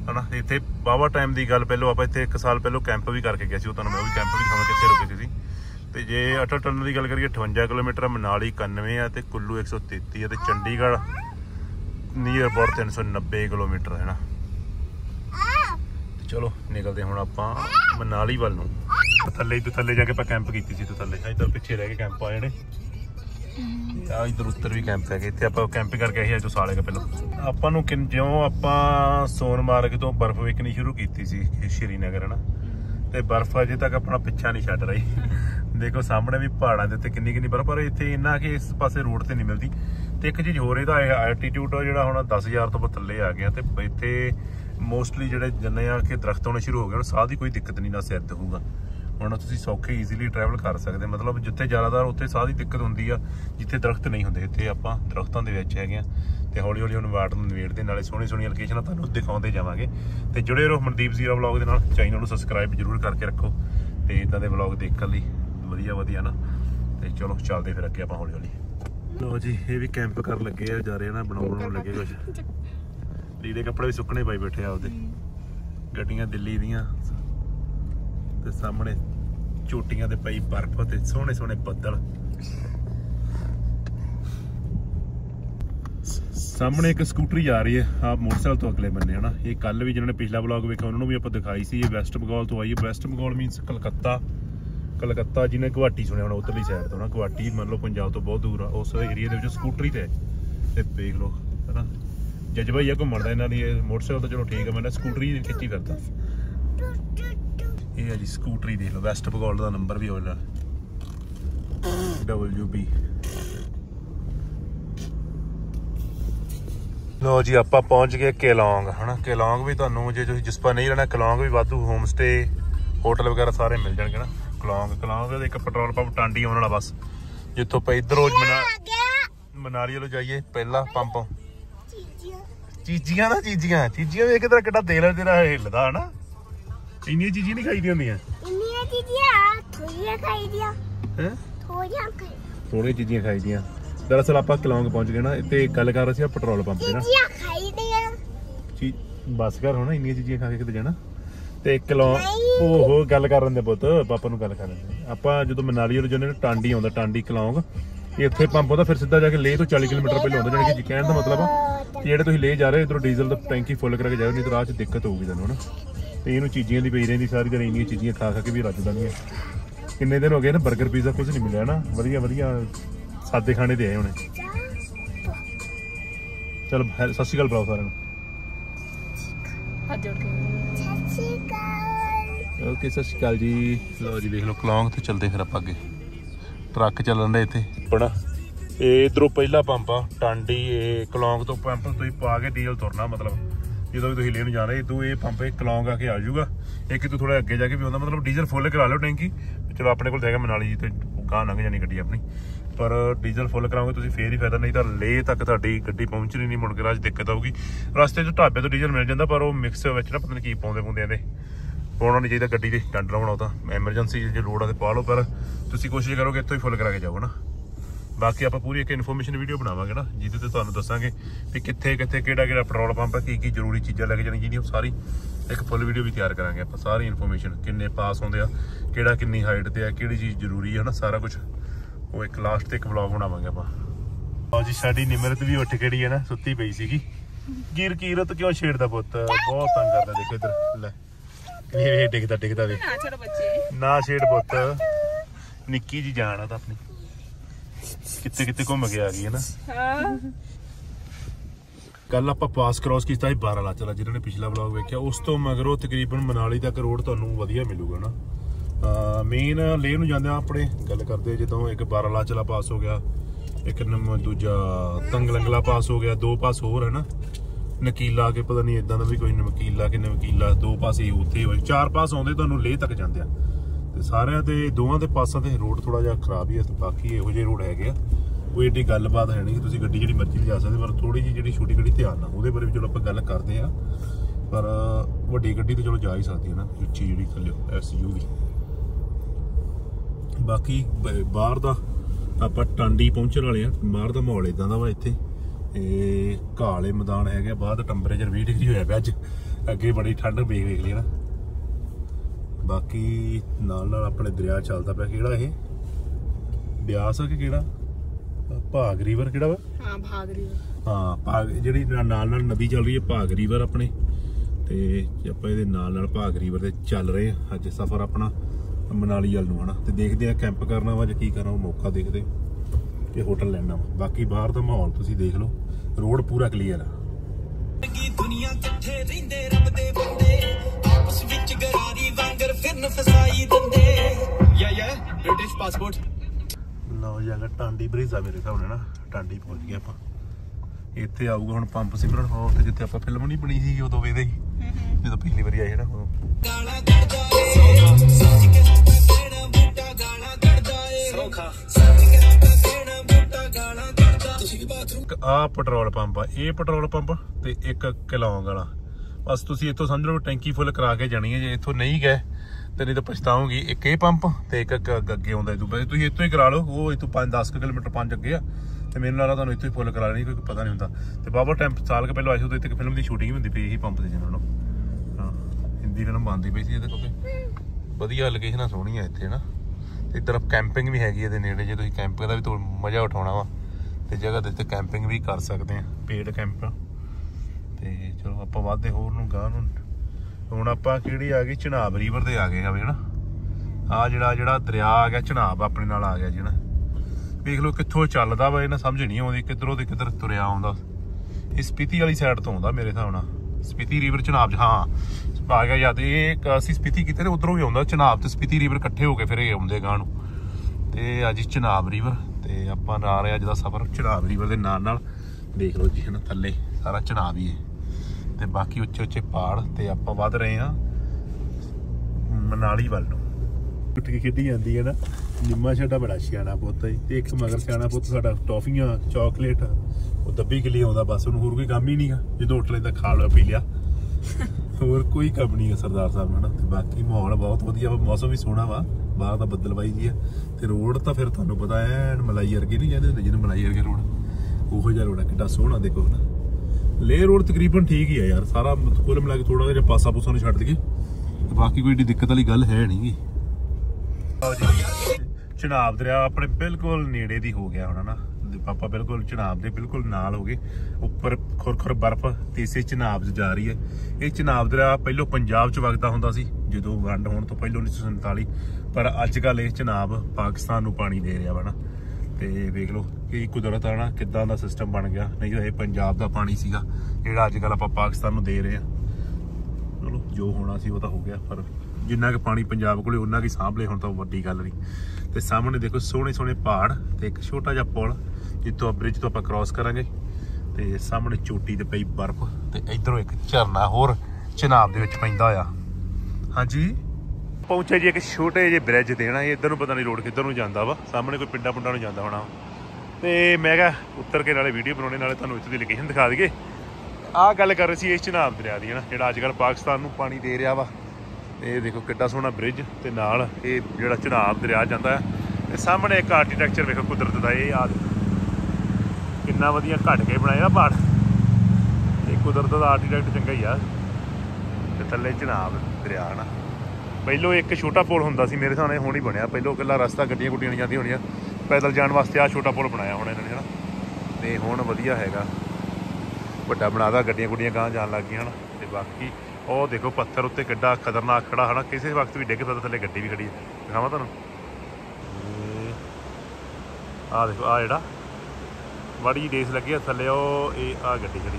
Speaker 1: ਹਨਾ? ਇੱਥੇ ਬਾਵਾ ਟਾਈਮ ਦੀ ਗੱਲ ਪਹਿਲਾਂ ਆਪਾਂ ਇੱਥੇ 1 ਸਾਲ ਪਹਿਲਾਂ ਕੈਂਪ ਵੀ ਕਰਕੇ ਗਏ ਸੀ ਉਹ ਤੁਹਾਨੂੰ ਮੈਂ ਉਹ ਵੀ ਕੈਂਪ ਵੀ ਦਿਖਾਵਾਂ ਕਿੱਥੇ ਰੁਕੇ ਸੀ ਤੇ ਜੇ ਅਟਲ ਟਨਲ ਦੀ ਗੱਲ ਕਰੀਏ 58 ਕਿਲੋਮੀਟਰ ਆ, ਮਨਾਲੀ 91 ਆ ਤੇ ਕੁੱਲੂ 133 ਆ ਤੇ ਚੰਡੀਗੜ੍ਹ ਨੀਅਰ ਅਬਾਊਟ 390 ਕਿਲੋਮੀਟਰ ਹੈ ਨਾ ਚਲੋ ਨਿਕਲਦੇ ਹੁਣ ਆਪਾਂ ਮਨਾਲੀ ਵੱਲ ਨੂੰ। ਥੱਲੇ ਤੋਂ ਥੱਲੇ ਜਾ ਕੇ ਆਪਾਂ ਕੈਂਪ ਕੀਤੀ ਸੀ ਤੋਂ ਥੱਲੇ। ਇੱਧਰ ਪਿੱਛੇ ਰਹਿ ਕੇ ਕੈਂਪ ਆ ਜਿਹੜੇ ਆ ਇਧਰ ਉੱਤਰ ਵੀ ਕੈਂਪ ਹੈਗੇ, ਇੱਥੇ ਆਪਾਂ ਕੈਂਪਿੰਗ ਕਰਕੇ ਆਏ ਜੋ ਸਾਲੇ ਕੇ ਪਹਿਲਾਂ। ਆਪਾਂ ਨੂੰ ਜਿਉਂ ਆਪਾਂ ਸੋਨਮਾਰਗ ਤੋਂ ਬਰਫ਼ ਵੇਖਣੀ ਸ਼ੁਰੂ ਕੀਤੀ ਸੀ ਸ਼੍ਰੀਨਗਰ, ਹਨਾ? ਤੇ ਬਰਫ਼ ਅਜੇ ਤੱਕ ਆਪਣਾ ਪਿੱਛਾ ਨਹੀਂ ਛੱਡ ਰਹੀ। ਦੇਖੋ ਸਾਹਮਣੇ ਵੀ ਪਹਾੜਾਂ ਦੇ ਉੱਤੇ ਕਿੰਨੀ ਕਿੰਨੀ ਬਰਫ਼, ਪਰ ਇੱਥੇ ਇੰਨਾ ਕਿ ਇਸ ਪਾਸੇ ਰੋਡ ਤੇ ਨਹੀਂ ਮਿਲਦੀ। ਤੇ ਇੱਕ ਚੀਜ਼ ਹੋਰ, ਇਹਦਾ ਐਲਟੀਟਿਊਡ ਜਿਹੜਾ ਹੁਣ 10000 ਤੋਂ ਥੱਲੇ ਆ ਗਿਆ ਤੇ ਇੱਥੇ ਮੋਸਟਲੀ ਜਿਹੜੇ ਜੰਨੇ ਆ ਕਿ ਦਰਖਤ ਹੋਣੇ ਸ਼ੁਰੂ ਹੋ ਗਏ ਹੁਣ ਸਾਹ ਦੀ ਕੋਈ ਦਿੱਕਤ ਨਹੀਂ ਨਾ ਸਿਰ ਤੇ ਹੋਊਗਾ। ਹੁਣ ਤੁਸੀਂ ਸੌਖੇ ਈਜ਼ੀਲੀ ਟਰੈਵਲ ਕਰ ਸਕਦੇ ਮਤਲਬ ਜਿੱਥੇ ਜ਼ਿਆਦਾਤਰ ਉੱਥੇ ਸਾਹ ਦੀ ਦਿੱਕਤ ਹੁੰਦੀ ਆ ਜਿੱਥੇ ਦਰਖਤ ਨਹੀਂ ਹੁੰਦੇ ਇੱਥੇ ਆਪਾਂ ਦਰਖਤਾਂ ਦੇ ਵਿੱਚ ਹੈਗੇ ਆ ਤੇ ਹੌਲੀ ਹੌਲੀ ਉਹਨੂੰ ਵਾਟ ਨੂੰ ਨਵੇੜਦੇ ਨਾਲੇ ਸੋਹਣੀ ਸੋਹਣੀ ਲੋਕੇਸ਼ਨਾਂ ਤੁਹਾਨੂੰ ਦਿਖਾਉਂਦੇ ਜਾਵਾਂਗੇ। ਤੇ ਜੁੜੇ ਰਹੋ ਮਨਦੀਪ ਜ਼ੀਰਾ ਵਲੌਗ ਦੇ ਨਾਲ ਚੈਨਲ ਨੂੰ ਸਬਸਕ੍ਰਾਈਬ ਜ਼ਰੂਰ ਕਰਕੇ ਰੱਖੋ ਤੇ ਇਦਾਂ ਦੇ ਵਲੌਗ ਦੇਖਣ ਲਈ ਵਧੀਆ ਵਧੀਆ ਨਾ। ਤੇ ਚਲੋ ਚੱਲਦੇ ਫਿਰ ਅੱਗੇ ਆਪਾਂ ਹੌਲੀ ਹੌਲੀ ਲੋ ਜੀ ਇਹ ਵੀ ਕੈਂਪ ਕਰਨ ਲੱਗੇ ਆ ਜਾ ਰਹੇ ਨਾ ਬਣਾਉਣ ਨੂੰ ਲੱਗੇ ਕੁਝ ਲੀੜੇ ਕੱਪੜੇ ਵੀ ਸੁੱਕਣੇ ਪਾਈ ਬੈਠੇ ਆ ਉਹਦੇ ਗੱਡੀਆਂ ਦਿੱਲੀ ਦੀਆਂ ਤੇ ਸਾਹਮਣੇ ਚੋਟੀਆਂ ਤੇ ਪਈ ਬਰਫ਼ ਤੇ ਸੋਹਣੇ ਸੋਹਣੇ ਬੱਦਲ। ਸਾਹਮਣੇ ਇੱਕ ਸਕੂਟਰੀ ਜਾ ਰਹੀ ਹੈ ਆ ਮੋਟਰਸਾਈਕਲ ਤੋਂ ਅਗਲੇ ਬੰਨੇ, ਹਨਾ? ਇਹ ਕੱਲ ਵੀ ਜਿਹਨਾਂ ਨੇ ਪਿਛਲਾ ਵਲੌਗ ਵੇਖਿਆ, ਉਹਨਾਂ ਨੂੰ ਵੀ ਆਪਾਂ ਦਿਖਾਈ ਸੀ, ਇਹ ਵੈਸਟ ਬੰਗਾਲ ਤੋਂ ਆਈ ਹੈ। West Bengal means Calcutta. Calcutta ਜਿਹਨੇ ਗੁਹਾਟੀ ਸੁਣਿਆ ਹੋਣਾ, ਉਧਰਲੀ ਸਾਈਡ ਤੋਂ ਨਾ ਗੁਹਾਟੀ, ਮੰਨ ਲਓ ਪੰਜਾਬ ਤੋਂ ਬਹੁਤ ਦੂਰ ਆ, ਉਸ ਏਰੀਆ ਦੇ ਵਿੱਚ ਸਕੂਟਰੀ ਤੇ ਹੈ। ਤੇ ਦੇਖ ਲਓ, ਹਨਾ? ਜਜ਼ਬਾ ਹੀ ਆ, ਘੁੰਮਣ ਦਾ ਇਹਨਾਂ ਦੀ ਮੋਟਰਸਾਈਕਲ ਤਾਂ ਚਲੋ ਠੀਕ ਹੈ ਮੈਂ ਸਕੂਟਰੀ ਖਿੱਚੀ ਫਿਰਦਾ। ਇਹ ਹੈ ਜੀ ਸਕੂਟਰੀ ਦੇਖ ਲਓ ਵੈਸਟ ਬੰਗਾਲ ਦਾ ਨੰਬਰ ਵੀ ਹੋਵੇਗਾ WB ਲੋ ਜੀ ਆਪਾਂ ਪਹੁੰਚ ਗਏ ਕੇਲੌਂਗ ਹਨਾ? ਕੇਲੌਂਗ ਵੀ ਤੁਹਾਨੂੰ ਜੇ ਤੁਸੀਂ ਜਿਸਪਾ ਨਹੀਂ ਰਹਿਣਾ ਕੇਲੌਂਗ ਵੀ ਵਾਧੂ ਹੋਮ ਸਟੇ ਹੋਟਲ ਵਗੈਰਾ ਸਾਰੇ ਮਿਲ ਜਾਣਗੇ ਨਾ। ਕਲੌਂਗ ਕਲੌਂਗ ਦੇ ਇੱਕ ਪੈਟਰੋਲ ਪੰਪ ਟਾਂਡੀ ਆਉਣ ਵਾਲਾ ਬਸ। ਜਿੱਥੋਂ ਆਪਾਂ ਇਧਰੋਂ ਮਨਾ ਮਨਾਲੀ ਵੱਲੋਂ ਜਾਈਏ ਪਹਿਲਾ ਪੰਪ ਚੀਜ਼ੀਆਂ। ਨਾ ਚੀਜ਼ੀਆਂ ਚੀਜ਼ੀਆਂ ਵੇਖ ਤੇਰਾ ਕਿੱਡਾ ਦਿਲ ਤੇਰਾ ਹਿੱਲਦਾ ਹਨਾ? ਇੰਨੀਆਂ ਚੀਜ਼ੀਆਂ ਨਹੀਂ ਖਾਈਦੀਆਂ ਹੁੰਦੀਆਂ?
Speaker 2: ਇੰਨੀਆਂ ਚੀਜ਼ਾਂ ਥੋੜੀਆਂ ਖਾਈ ਦੀਆਂ
Speaker 1: ਹੈ?
Speaker 2: ਥੋੜੀਆਂ ਖਾਈ
Speaker 1: ਥੋੜੀਆਂ ਚੀਜ਼ੀਆਂ ਖਾਈਦੀਆਂ। ਦਰਅਸਲ ਆਪਾਂ ਕਲੌਂਗ ਪਹੁੰਚ ਗਏ ਨਾ ਇੱਥੇ ਗੱਲ ਕਰ ਰਹੇ ਸੀ ਆ ਪੈਟਰੋਲ ਪੰਪ ਤੇ ਨਾ।
Speaker 2: ਚੀਜ਼ਾਂ ਖਾਈ ਦੀਆਂ
Speaker 1: ਚੀ ਬਸ ਕਰ ਹੁਣ ਇੰਨੀਆਂ ਚੀਜ਼ਾਂ ਖਾ ਕੇ ਕਿਤੇ ਜਾਣਾ। ਤੇ ਕਿਲੋ
Speaker 2: ਨਹੀਂ।
Speaker 1: ਓਹੋ ਗੱਲ ਕਰ ਰਹੇ ਪੁੱਤ ਪਾਪਾ ਨੂੰ ਗੱਲ ਕਰ ਰਹੇ ਆਪਾਂ ਜਦੋਂ ਮਨਾਲੀ ਵੱਲ ਜਾਂਦੇ ਨੇ ਟਾਂਡੀ ਆਉਂਦਾ ਟਾਂਡੀ ਕਲੌਂਗ। ਇੱਥੇ ਪੰਪ ਉਹਦਾ ਫਿਰ ਸਿੱਧਾ ਜਾ ਕੇ ਲੇਹ ਤੋਂ 40 ਕਿਲੋਮੀਟਰ ਪਹਿਲਾਂ ਆਉਂਦਾ ਜਾਨੀ ਕਿ ਕਹਿਣ ਦਾ ਮਤਲਬ ਆ ਜਿਹੜੇ ਤੁਸੀਂ ਲੇਹ ਜਾ ਰਹੇ ਹੋ ਇਧਰੋਂ ਡੀਜ਼ਲ ਦਾ ਟੈਂਕੀ ਫੁੱਲ ਕਰਕੇ ਜਾਓ ਨਹੀਂ ਤਾਂ ਰਾਹ 'ਚ ਦਿੱਕਤ ਹੋਊਗੀ ਤੁਹਾਨੂੰ ਹਨਾ? ਤੇ ਇਹਨੂੰ ਚੀਜ਼ੀਆਂ ਦੀ ਪਈ ਰਹਿੰਦੀ ਸਾਰੀ ਦਿਨ ਇੰਨੀਆਂ ਚੀਜ਼ੀਆਂ ਖਾ ਖਾ ਕੇ ਵੀ ਰੱਜਦਾ ਨਹੀਂ ਹੈ ਕਿੰਨੇ ਦਿਨ ਹੋ ਗਏ ਨਾ 버ਗਰ ਪੀਜ਼ਾ ਕੁਝ ਨਹੀਂ ਮਿਲਿਆ ਨਾ। ਵਧੀਆ ਵਧੀਆ ਸਾਦੇ ਖਾਣੇ ਤੇ ਆਏ ਹੁਣੇ। ਚਲ ਸਤਿ ਸ਼੍ਰੀ ਅਕਾਲ ਬੁਲਾਓ ਸਾਰਿਆਂ ਨੂੰ।
Speaker 3: ਹੱਥ ਜੋੜ ਕੇ
Speaker 2: ਸਤਿ ਸ਼੍ਰੀ ਅਕਾਲ
Speaker 1: ਓਕੇ ਸਤਿ ਸ਼੍ਰੀ ਅਕਾਲ ਜੀ। ਲਓ ਜੀ ਦੇਖ ਲਓ ਕਲੌਂਗ ਤੇ ਚੱਲਦੇ ਫਿਰ ਆਪਾਂ ਅੱਗੇ। ਟਰੱਕ ਚੱਲਣ ਦਾ ਇੱਥੇ। ਬੜਾ ਇਹ ਇਧਰੋਂ ਪਹਿਲਾ ਪੰਪ ਆ ਟਾਂਡੀ ਇਹ ਕਲੌਂਗ ਤੋਂ ਪੰਪ ਤੁਸੀਂ ਪਾ ਕੇ ਡੀਜ਼ਲ ਤੁਰਨਾ ਮਤਲਬ। ਜਦੋਂ ਵੀ ਤੁਸੀਂ ਲੈਣ ਜਾ ਰਹੇ, ਤੂੰ ਇਹ ਪੰਪ ਇਹ ਕਲੌਂਗ ਆ ਕੇ ਆ ਜਾਊਗਾ। ਇੱਕ ਤੂੰ ਥੋੜਾ ਅੱਗੇ ਜਾ ਕੇ ਵੀ ਆਉਂਦਾ ਮਤਲਬ ਡੀਜ਼ਲ ਫੁੱਲ ਕਰਾ ਲਓ ਟੈਂਕੀ। ਚਲੋ ਆਪਣੇ ਕੋਲ ਤਾਂ ਹੈਗਾ ਮਨਾਲੀ ਜੀ ਤੇ ਗਾਂ ਲੰਘ ਜਾਣੀ ਗੱਡੀ ਆਪਣੀ। ਪਰ ਡੀਜ਼ਲ ਫੁੱਲ ਕਰਾਓਗੇ ਤੁਸੀਂ, ਫੇਰ ਹੀ ਫਾਇਦਾ, ਨਹੀਂ ਤਾਂ ਲੇਹ ਤੱਕ ਤੁਹਾਡੀ ਗੱਡੀ ਪਹੁੰਚਣੀ ਨਹੀਂ, ਮੁੜ ਕੇ ਰਾਜ ਦਿੱਕਤ ਆਊਗੀ। ਰਸਤੇ 'ਚ ਢਾਬੇ ਤੋਂ ਡੀਜ਼ਲ ਮਿਲ ਜਾਂਦਾ, ਪਰ ਉਹ ਮਿਕਸ ਵਿੱਚ ਨਾ ਪਤਾ ਨਹੀਂ ਕੀ ਪਾਉਂਦੇ ਪੁੰਦੇ ਇਹਦੇ। ਪਾਉਣਾ ਨਹੀਂ ਚਾਹੀਦਾ ਗੱਡੀ ਦੇ, ਡੰਡ ਲਾਉਣਾ ਉਹ ਤਾਂ। ਐਮਰਜੈਂਸੀ ਜੇ ਲੋੜ ਆ ਤੇ ਪਾ ਲਓ, ਪਰ ਤੁਸੀਂ ਕੋਸ਼ਿਸ਼ ਕਰੋ ਕਿ ਇੱਥੋਂ ਹੀ ਫੁੱਲ ਕਰਾ ਕੇ ਜਾਓ ਨਾ ਬਾਕੀ ਆਪਾਂ ਪੂਰੀ ਇੱਕ ਇਨਫੋਰਮੇਸ਼ਨ ਵੀਡੀਓ ਬਣਾਵਾਂਗੇ ਨਾ ਜਿਹਦੇ ਤੇ ਤੁਹਾਨੂੰ ਦੱਸਾਂਗੇ ਵੀ ਕਿੱਥੇ ਕਿੱਥੇ ਕਿਹੜਾ ਕਿਹੜਾ ਪੈਟਰੋਲ ਪੰਪ ਹੈ ਕੀ ਕੀ ਜ਼ਰੂਰੀ ਚੀਜ਼ਾਂ ਲੈ ਕੇ ਜਾਣੀ ਜਿਹੜੀਆਂ ਉਹ ਸਾਰੀ ਇੱਕ ਫੁੱਲ ਵੀਡੀਓ ਵੀ ਤਿਆਰ ਕਰਾਂਗੇ ਆਪਾਂ ਸਾਰੀ ਇਨਫੋਰਮੇਸ਼ਨ ਕਿੰਨੇ ਪਾਸ ਹੁੰਦੇ ਆ ਕਿਹੜਾ ਕਿੰਨੀ ਹਾਈਟ ਤੇ ਆ ਕਿਹੜੀ ਚੀਜ਼ ਜ਼ਰੂਰੀ ਹੈ ਨਾ ਸਾਰਾ ਕੁਝ ਉਹ ਇੱਕ ਲਾਸਟ ਤੇ ਇੱਕ ਵਲੌਗ ਬਣਾਵਾਂਗੇ ਆਪਾਂ। ਆਓ ਜੀ ਸਾਡੀ ਨਿਮਰਤ ਵੀ ਉੱਠ ਕਿਹੜੀ ਹੈ ਨਾ ਸੁੱਤੀ ਪਈ ਸੀਗੀ। ਕੀਰ ਕੀਰਤ ਕਿਉਂ ਛੇੜਦਾ ਪੁੱਤ? ਬਹੁਤ ਤੰਗ ਕਰਦਾ ਦੇਖੋ ਇੱਧਰ ਲੈ। ਇਹ ਡਿੱਗਦਾ ਡਿੱਗਦਾ ਵੇ।
Speaker 3: ਨਾ ਛੋੜ ਬੱਚੇ।
Speaker 1: ਨਾ ਛੇੜ ਪੁੱਤ। ਨਿੱਕੀ ਜੀ ਜਾਨ ਆ ਤਾਂ ਆਪਣੀ। ਕਿੱਥੇ ਕਿੱਥੇ ਘੁੰਮ ਕੇ ਆ ਗਈ ਹੈ ਨਾ।
Speaker 3: ਹਾਂ।
Speaker 1: ਕੱਲ ਆਪਾਂ ਪਾਸ ਕ੍ਰਾਸ ਕੀਤਾ ਸੀ 12 ਲਾਚਲਾ ਜਿਹਨਾਂ ਨੇ ਪਿਛਲਾ ਵਲੌਗ ਵੇਖਿਆ। ਉਸ ਤੋਂ ਮਗਰੋਂ ਤਕਰੀਬਨ ਮਨਾਲੀ ਤੱਕ ਰੋਡ ਤੁਹਾਨੂੰ ਵਧੀਆ ਮਿਲੂਗਾ ਨਾ। ਮੇਨ ਲੇਹ ਨੂੰ ਜਾਂਦੇ ਆਪਣੇ ਗੱਲ ਕਰਦੇ ਜਦੋਂ ਇੱਕ 12 ਲਾਚਲਾ ਪਾਸ ਹੋ ਗਿਆ ਇੱਕ ਨੰਬਰ ਦੂਜਾ ਤੰਗਲੰਗਲਾ ਪਾਸ ਹੋ ਗਿਆ ਦੋ ਪਾਸ ਹੋਰ ਹੈ ਨਾ। ਨਕੀਲਾ ਕੇ ਪਤਾ ਨਹੀਂ ਇਦਾਂ ਦਾ ਵੀ ਕੋਈ ਨਮਕੀਲਾ ਕਿ ਨਮਕੀਲਾ ਦੋ ਪਾਸੇ ਉੱਥੇ ਹੋਏ। ਚਾਰ ਪਾਸ ਆਉਂਦੇ ਤੁਹਾਨੂੰ ਲੇਹ ਤੱਕ ਜਾਂਦੇ ਆ। ਤੇ ਸਾਰਿਆਂ ਦੇ ਦੋਵਾਂ ਦੇ ਪਾਸਾਂ ਤੇ ਰੋਡ ਥੋੜਾ ਜਿਹਾ ਖਰਾਬ ਹੀ ਹੈ ਤੇ ਬਾਕੀ ਇਹੋ ਜਿਹੇ ਰੋਡ ਹੈਗੇ ਆ। ਕੋਈ ਏਡੀ ਗੱਲਬਾਤ ਹੈ ਨਹੀਂ ਕਿ ਤੁਸੀਂ ਗੱਡੀ ਜਿਹੜੀ ਮਰਜ਼ੀ ਲਿਜਾ ਸਕਦੇ ਪਰ ਥੋੜੀ ਜਿਹੀ ਜਿਹੜੀ ਛੋਟੀ ਗੱਡੀ ਧਿਆਨ ਨਾਲ ਉਹਦੇ ਬਾਰੇ ਵੀ ਚਲੋ ਆਪਾਂ ਗੱਲ ਕਰਦੇ ਆ ਪਰ ਵੱਡੀ ਗੱਡੀ ਤੇ ਚਲੋ ਜਾ ਹੀ ਸਕਦੀ ਹੈ ਨਾ ਉੱਚੀ ਜਿਹੜੀ ਥੱਲੇ ਐਸਯੂਵੀ ਬਾਕੀ ਬ- ਬਾਹਰ ਦਾ ਆਪਾਂ ਟਾਂਡੀ ਪਹੁੰਚਣ ਵਾਲੇ ਆ ਬਾਹਰ ਦਾ ਮਾਹੌਲ ਇਦਾਂ ਦਾ ਵਾ ਇੱਥੇ। ਇਹ ਘਾਲੇ ਮੈਦਾਨ ਹੈਗੇ ਆ, ਬਾਹਰ ਦਾ ਟੈਂਪਰੇਚਰ 20 ਡਿਗਰੀ ਹੋਇਆ ਪਿਆ ਅੱਜ। ਅੱਗੇ ਬੜੀ ਠੰਡ ਵੇਖ ਵੇਖ ਲਈ ਨਾ। ਬਾਕੀ ਨਾਲ ਨਾਲ ਆਪਣੇ ਦਰਿਆ ਚੱਲਦਾ ਪਿਆ ਕਿਹੜਾ ਇਹ? ਬਿਆਸ ਆ ਕਿ ਕਿਹੜਾ? ਭਾਗ ਰਿਵਰ ਕਿਹੜਾ ਵਾ?
Speaker 3: ਹਾਂ ਭਾਗ ਰਹੀ ਹੈ
Speaker 1: ਭਾਗ ਜਿਹੜੀ ਨਾਲ ਨਾਲ ਨਦੀ ਚੱਲ ਰਹੀ ਹੈ ਭਾਗ ਰਿਵਰ ਆਪਣੇ। ਤੇ ਆਪਾਂ ਇਹਦੇ ਨਾਲ ਨਾਲ ਭਾਗ ਰਿਵਰ ਤੇ ਚੱਲ ਰਹੇ ਹਾਂ ਅੱਜ ਸਫ਼ਰ ਆਪਣਾ ਮਨਾਲੀ ਵੱਲ ਨੂੰ ਹਨਾ। ਤੇ ਦੇਖਦੇ ਆ ਕੈਂਪ ਕਰਨਾ ਵਾ ਜਾਂ ਕੀ ਕਰਨਾ ਉਹ ਮੌਕਾ ਦੇਖਦੇ ਕਿ ਹੋਟਲ ਲੈਣਾ ਵਾ। ਬਾਕੀ ਬਾਹਰ ਦਾ ਮਾਹੌਲ ਤੁਸੀਂ ਦੇਖ ਲਓ। ਰੋਡ ਪੂਰਾ ਕਲੀਅਰ ਆ।
Speaker 4: ਕੀ ਦੁਨੀਆ ਕਿੱਥੇ ਰਹਿੰਦੇ ਰੱਬ ਦੇ ਫਿਰਨ ਫਸਾਈ ਦਿੰਦੇ। ਯਾ ਯਾ ਬ੍ਰਿਟਿਸ਼ ਪਾਸਪੋਰਟ
Speaker 1: ਲਓ ਜਗਾ ਟਾਂਡੀ ਬ੍ਰਿਜ ਆ ਮੇਰੇ ਨਾਲ ਨਾ ਟਾਂਡੀ ਪਹੁੰਚ ਗਏ ਆਪਾਂ। ਇੱਥੇ ਆਊਗਾ ਹੁਣ ਪੰਪ ਸਿਮਰਨ ਹਾਲ ਤੇ ਜਿੱਥੇ ਆਪਾਂ ਫਿਲਮ ਨਹੀਂ ਬਣੀ ਸੀ ਉਦੋਂ ਵੇਦੇ ਸੀ ਜਦੋਂ ਪਹਿਲੀ ਵਾਰੀ ਆਏ ਨਾ ਉਦੋਂ।
Speaker 4: ਗਾਲਾਂ ਕੱਢਦਾ ਏ ਸੱਚ ਕਹਿੰਦਾ ਕਿਹੜਾ ਬੂਟਾ ਗਾਲਾਂ ਕੱਢਦਾ ਏ ਸੌਖਾ। ਸੱਚ ਕਹਿੰਦਾ ਕਿਹੜਾ ਬੂਟਾ ਗਾਲਾਂ ਕੱਢਦਾ ਤੁਸੀਂ ਬਾਥਰੂਮ?
Speaker 1: ਇੱਕ ਆ ਪੈਟਰੋਲ ਪੰਪ ਆ ਇਹ ਪੈਟਰੋਲ ਪੰਪ ਤੇ ਇੱਕ ਕਲੌਂਗ ਵਾਲਾ। ਬਸ ਤੁਸੀਂ ਇੱਥੋਂ ਸਮਝ ਲਓ ਟੈਂਕੀ ਫੁੱਲ ਕਰਾ ਕੇ ਜਾਣੀ ਹੈ ਜੇ ਇੱਥੋਂ ਨਹੀਂ ਗਏ ਤੇ ਨਹੀਂ ਤਾਂ ਪਛਤਾਓਗੀ ਇੱਕ ਇਹ ਪੰਪ ਤੇ ਇੱਕ ਅੱਗੇ ਆਉਂਦਾ ਇਦੋਂ ਬਾਅਦ। ਤੁਸੀਂ ਇੱਥੋਂ ਹੀ ਕਰਾ ਲਓ। ਉਹ ਇੱਥੋਂ 5 10 ਕਿਲੋਮੀਟਰ ਪੰਜ ਅੱਗੇ ਆ। ਤੇ ਮੈਨੂੰ ਲੱਗਦਾ ਤੁਹਾਨੂੰ ਇੱਥੋਂ ਹੀ ਫੁੱਲ ਕਰਾ ਲੈਣੀ, ਕੋਈ ਪਤਾ ਨਹੀਂ ਹੁੰਦਾ। ਤੇ ਬਾਬਾ ਟੈਂਪ ਸਾਲ ਕੇ ਪਹਿਲਾਂ ਆਏ ਸੀ, ਉਦੋਂ ਇੱਥੇ ਇੱਕ ਫਿਲਮ ਦੀ ਸ਼ੂਟਿੰਗ ਹੁੰਦੀ ਪਈ ਇਹੀ ਪੰਪ ਤੇ ਜਿਹਨਾਂ ਨੂੰ ਹਾਂ, ਹਿੰਦੀ ਫਿਲਮ ਬਣਦੀ ਪਈ ਸੀ ਇਹਦੇ ਕੋਲ ਵਧੀਆ ਲੋਕੇਸ਼ਨਾਂ ਸੋਹਣੀਆਂ ਇੱਥੇ ਨਾ ਤੇ ਇੱਧਰ ਕੈਂਪਿੰਗ ਵੀ ਹੈਗੀ ਇਹਦੇ ਨੇੜੇ, ਜੇ ਤੁਸੀਂ ਕੈਂਪਿੰਗ ਦਾ ਵੀ ਤੋਂ ਮਜ਼ਾ ਉਠਾਉਣਾ ਵਾ। ਤੇ ਜਗ੍ਹਾ ਤੇ ਕੈਂਪਿੰਗ ਵੀ ਕਰ ਸਕਦੇ ਆ ਪੇਡ ਕੈਂਪ ਤੇ ਚਲੋ, ਆਪਾਂ ਵਾਧੇ ਹੋਰ ਨੂੰ ਗਾਹ ਨੂੰ ਹੁਣ ਆਪਾਂ ਕਿਹੜੀ ਆ ਗਈ? ਚਨਾਬ ਰਿਵਰ ਤੇ ਆ ਗਏ ਆ ਹਨਾ? ਆ ਜਿਹੜਾ ਜਿਹੜਾ ਦਰਿਆ ਆ ਗਿਆ ਚਨਾਬ ਆਪਣੇ ਨਾਲ ਆ ਗਿਆ ਜੀ ਜਿਹੜਾ ਵੇਖ ਲਓ ਕਿੱਥੋਂ ਚੱਲਦਾ ਵਾ ਇਹਨਾਂ ਸਮਝ ਨਹੀਂ ਆਉਂਦੀ ਕਿੱਧਰੋਂ ਤੇ ਕਿੱਧਰ ਤੁਰਿਆ ਆਉਂਦਾ। ਇਹ ਸਪੀਤੀ ਵਾਲੀ ਸਾਈਡ ਤੋਂ ਆਉਂਦਾ ਮੇਰੇ ਹਿਸਾਬ ਨਾਲ। ਸਪੀਤੀ ਰਿਵਰ ਚਨਾਬ 'ਚ, ਹਾਂ। ਆ ਗਿਆ ਯਾਦ ਇਹ ਅਸੀਂ ਸਪੀਤੀ ਕਿਤੇ ਨੇ ਉਧਰੋਂ ਵੀ ਆਉਂਦਾ। ਚਨਾਬ ਤੇ ਸਪੀਤੀ ਰਿਵਰ ਇਕੱਠੇ ਹੋ ਕੇ ਫਿਰ ਇਹ ਆਉਂਦੇ ਗਾਂ ਨੂੰ। ਤੇ ਅੱਜ ਚਨਾਬ ਰਿਵਰ ਤੇ ਆਪਾਂ ਨਾਲ ਰਹੇ ਅੱਜ ਦਾ ਸਫ਼ਰ ਚਨਾਬ ਰਿਵਰ ਦੇ ਨਾਲ ਨਾਲ ਦੇਖ ਲਓ ਜੀ ਹਨਾ ਥੱਲੇ ਸਾਰਾ ਚਨਾਬ ਹੀ ਹੈ। ਤੇ ਬਾਕੀ ਉੱਚੇ ਉੱਚੇ ਪਹਾੜ ਤੇ ਆਪਾਂ ਵੱਧ ਰਹੇ ਹਾਂ ਮਨਾਲੀ ਵੱਲ ਨੂੰ। ਉੱਠ ਕੇ ਖੇਡੀ ਜਾਂਦੀ ਹੈ ਨਾ। ਨਿੰਮਾ ਸਾਡਾ ਬੜਾ ਸਿਆਣਾ ਪੁੱਤ ਹੈ ਤੇ ਇੱਕ ਮਗਰ ਸਿਆਣਾ ਪੁੱਤ ਸਾਡਾ ਟੌਫੀਆਂ, ਚਾਕਲੇਟ, ਉਹ ਦੱਬੀ ਕੇ ਲਈ ਆਉਂਦਾ ਬਸ, ਉਹਨੂੰ ਹੋਰ ਕੋਈ ਕੰਮ ਹੀ ਨਹੀਂ ਨਹੀਂਗਾ। ਜਦੋਂ ਉੱਠ ਲੈਂਦਾ ਖਾ ਲਿਆ, ਪੀ ਲਿਆ। ਹੋਰ ਕੋਈ ਕੰਮ ਨਹੀਂ ਹੈ ਸਰਦਾਰ ਸਾਹਿਬ ਨਾਲ ਤੇ ਬਾਕੀ ਮਾਹੌਲ ਬਹੁਤ ਵਧੀਆ ਵਾ, ਮੌਸਮ ਵੀ ਸੋਹਣਾ ਵਾ। ਬਾਹਰ ਦਾ ਬੱਦਲਬਾਈ ਜੀ ਆ। ਤੇ ਰੋਡ ਤਾਂ ਫਿਰ ਤੁਹਾਨੂੰ ਪਤਾ ਹੈ ਮਲਾਈ ਵਰਗੇ ਨਹੀਂ ਜਾਂਦੇ ਹੁੰਦੇ, ਜਿਹਨੂੰ ਮਲਾਈ ਵਰਗੇ ਰੋਡ। ਉਹੋ ਜਿਹਾ ਰੋਡ ਆ, ਕਿੱਡਾ ਸੋਹਣਾ ਦੇਖੋ ਨਾ ਲੇ ਰੋਡ ਤਕਰੀਬਨ ਠੀਕ ਹੀ ਆ ਯਾਰ। ਸਾਰਾ ਕੁੱਲ ਮਿਲਾ ਕੇ ਥੋੜਾ ਜਿਹਾ ਪਾਸਾ ਪੂਸਾ ਨੂੰ ਛੱਡ ਦਈਏ ਬਾਕੀ ਕੋਈ ਏਡੀ ਦਿੱਕਤ ਵਾਲੀ ਗੱਲ ਹੈ ਨਹੀਂਗੀ ਚਨਾਬ ਦਰਿਆ ਆਪਣੇ ਬਿਲਕੁਲ ਨੇੜੇ ਦੀ ਹੋ ਗਿਆ ਹੁਣ ਨਾ। ਪਾਪਾ ਬਿਲਕੁਲ ਚਨਾਬ ਦੇ ਬਿਲਕੁਲ ਨਾਲ ਹੋ ਗਏ। ਉੱਪਰ ਖੁਰਖੁਰ ਬਰਫ਼ ਤੇ ਇਸੇ ਚਨਾਬ 'ਚ ਜਾ ਰਹੀ ਹੈ। ਇਹ ਚਨਾਬ ਦਰਿਆ ਪਹਿਲਾਂ ਪੰਜਾਬ 'ਚ ਵਗਦਾ ਹੁੰਦਾ ਸੀ, ਜਦੋਂ ਵੰਡ ਹੋਣ ਤੋਂ ਪਹਿਲਾਂ 1947 ਪਰ ਅੱਜ ਕੱਲ ਇਹ ਚਨਾਬ ਪਾਕਿਸਤਾਨ ਨੂੰ ਪਾਣੀ ਦੇ ਰਿਹਾ ਵਾ ਨਾ। ਤੇ ਵੇਖ ਲਓ ਕਿ ਕੁਦਰਤ ਆ ਨਾ ਕਿੱਦਾਂ ਦਾ ਸਿਸਟਮ ਬਣ ਗਿਆ। ਨਹੀਂ ਤਾਂ ਇਹ ਪੰਜਾਬ ਦਾ ਪਾਣੀ ਸੀਗਾ, ਜਿਹੜਾ ਅੱਜ ਕੱਲ ਆਪਾਂ ਪਾਕਿਸਤਾਨ ਨੂੰ ਦੇ ਰਹੇ ਆ ਚਲੋ, ਜੋ ਹੋਣਾ ਸੀ ਉਹ ਤਾਂ ਹੋ ਗਿਆ, ਪਰ ਜਿੰਨਾ ਕਿ ਪਾਣੀ ਪੰਜਾਬ ਕੋਲੇ ਉਹਨਾਂ ਕੀ ਸਾਂਭ ਲਏ, ਹੁਣ ਤਾਂ ਵੱਡੀ ਗੱਲ ਨਹੀਂ। ਤੇ ਸਾਹਮਣੇ ਦੇਖੋ ਸੋਹਣੇ ਸੋਹਣੇ ਪਹਾੜ ਤੇ ਇੱਕ ਛੋਟਾ ਜਿਹਾ ਪੁਲ, ਜਿੱਥੋਂ ਬ੍ਰਿਜ ਤੋਂ ਆਪਾਂ ਕ੍ਰਾਸ ਕਰਾਂਗੇ। ਤੇ ਸਾਹਮਣੇ ਚੋਟੀ ਤੇ ਪਈ ਬਰਫ਼, ਤੇ ਇਧਰੋਂ ਇੱਕ ਝਰਨਾ ਹੋਰ ਚਨਾਬ ਦੇ ਵਿੱਚ ਪੈਂਦਾ ਆ। ਹਾਂਜੀ? ਪਹੁੰਚੇ ਜੀ ਇੱਕ ਛੋਟੇ ਜਿਹੇ ਬ੍ਰਿਜ ਤੇ ਨਾ ਇਧਰ ਨੂੰ ਪਤਾ ਨਹੀਂ ਰੋਡ ਕਿੱਧਰ ਨੂੰ ਜਾਂਦਾ ਵਾ, ਸਾਹਮਣੇ ਕੋਈ ਪਿੰਡਾਂ ਪੁੰਡਾਂ ਨੂੰ ਜਾਂਦਾ ਹੋਣਾ ਤੇ ਮੈਂ ਕਿਹਾ, ਉੱਤਰ ਕੇ ਨਾਲੇ ਵੀਡੀਓ ਬਣਾਉਣੇ, ਨਾਲੇ ਤੁਹਾਨੂੰ ਇੱਥੇ ਦੀ ਲੋਕੇਸ਼ਨ ਦਿਖਾ ਦਈਏ। ਆਹ ਗੱਲ ਕਰ ਰਹੇ ਸੀ ਇਸ ਚਨਾਬ ਦਰਿਆ ਦੀ ਨਾ ਜਿਹੜਾ ਅੱਜ ਕੱਲ ਪਾਕਿਸਤਾਨ ਨੂੰ ਪਾਣੀ ਦੇ ਰਿਹਾ ਵਾ। ਇਹ ਦੇਖੋ ਕਿੱਡਾ ਸੋਹਣਾ ਬ੍ਰਿਜ ਤੇ ਨਾਲ ਇਹ ਜਿਹੜਾ ਚਨਾਬ ਦਰਿਆ ਜਾਂਦਾ ਹੈ ਤੇ ਸਾਹਮਣੇ ਇੱਕ ਆਰਕੀਟੈਕਚਰ ਵੇਖੋ ਕੁਦਰਤ ਦਾ, ਇਹ ਆ ਕਿੰਨਾ ਵਧੀਆ ਘਟ ਕੇ ਬਣਾਇਆ ਪਹਾੜ ਇਹ ਕੁਦਰਤ ਦਾ ਆਰਕੀਟੈਕਟ ਚੰਗਾ ਹੀ ਆ। ਤੇ ਥੱਲੇ ਚਨਾਬ ਦਰਿਆ ਨਾ ਪਹਿਲੋਂ ਇੱਕ ਛੋਟਾ ਪੁਲ ਹੁੰਦਾ ਸੀ ਮੇਰੇ ਸਾਹਮਣੇ, ਹੁਣ ਹੀ ਬਣਿਆ। ਪਹਿਲੋਂ ਇਕੱਲਾ ਰਸਤਾ ਗੱਡੀਆਂ ਗੁੱਡੀਆਂ ਨਹੀਂ ਜਾਂਦੀਆਂ ਹੋਣੀਆਂ। ਪੈਦਲ ਜਾਣ ਵਾਸਤੇ ਆ ਛੋਟਾ ਪੁਲ ਬਣਾਇਆ ਹੁਣ ਇਹਨਾਂ ਨੇ, ਹਨਾ? ਤੇ ਹੁਣ ਵਧੀਆ ਹੈਗਾ। ਵੱਡਾ ਬਣਾਦਾ ਗੱਡੀਆਂ ਗੁੱਡੀਆਂ ਗਾਂ ਜਾਣ ਲੱਗ ਗਈਆਂ, ਹਨ? ਤੇ ਬਾਕੀ ਉਹ ਦੇਖੋ, ਪੱਥਰ ਉੱਤੇ ਕਿੱਡਾ ਖਤਰਨਾਕ ਖੜਾ, ਹਨਾ? ਕਿਸੇ ਵਕਤ ਵੀ ਡਿੱਗ ਸਕਦਾ, ਥੱਲੇ ਗੱਡੀ ਵੀ ਖੜੀ ਹੈ। ਦਿਖਾਵਾਂ ਤੁਹਾਨੂੰ? ਆ ਦੇਖੋ ਆ ਜਿਹੜਾ ਬੜੀ ਡੇਸ ਲੱਗੀ ਆ, ਥੱਲੇ ਉਹ, ਇਹ ਆ ਗੱਡੀ ਖੜੀ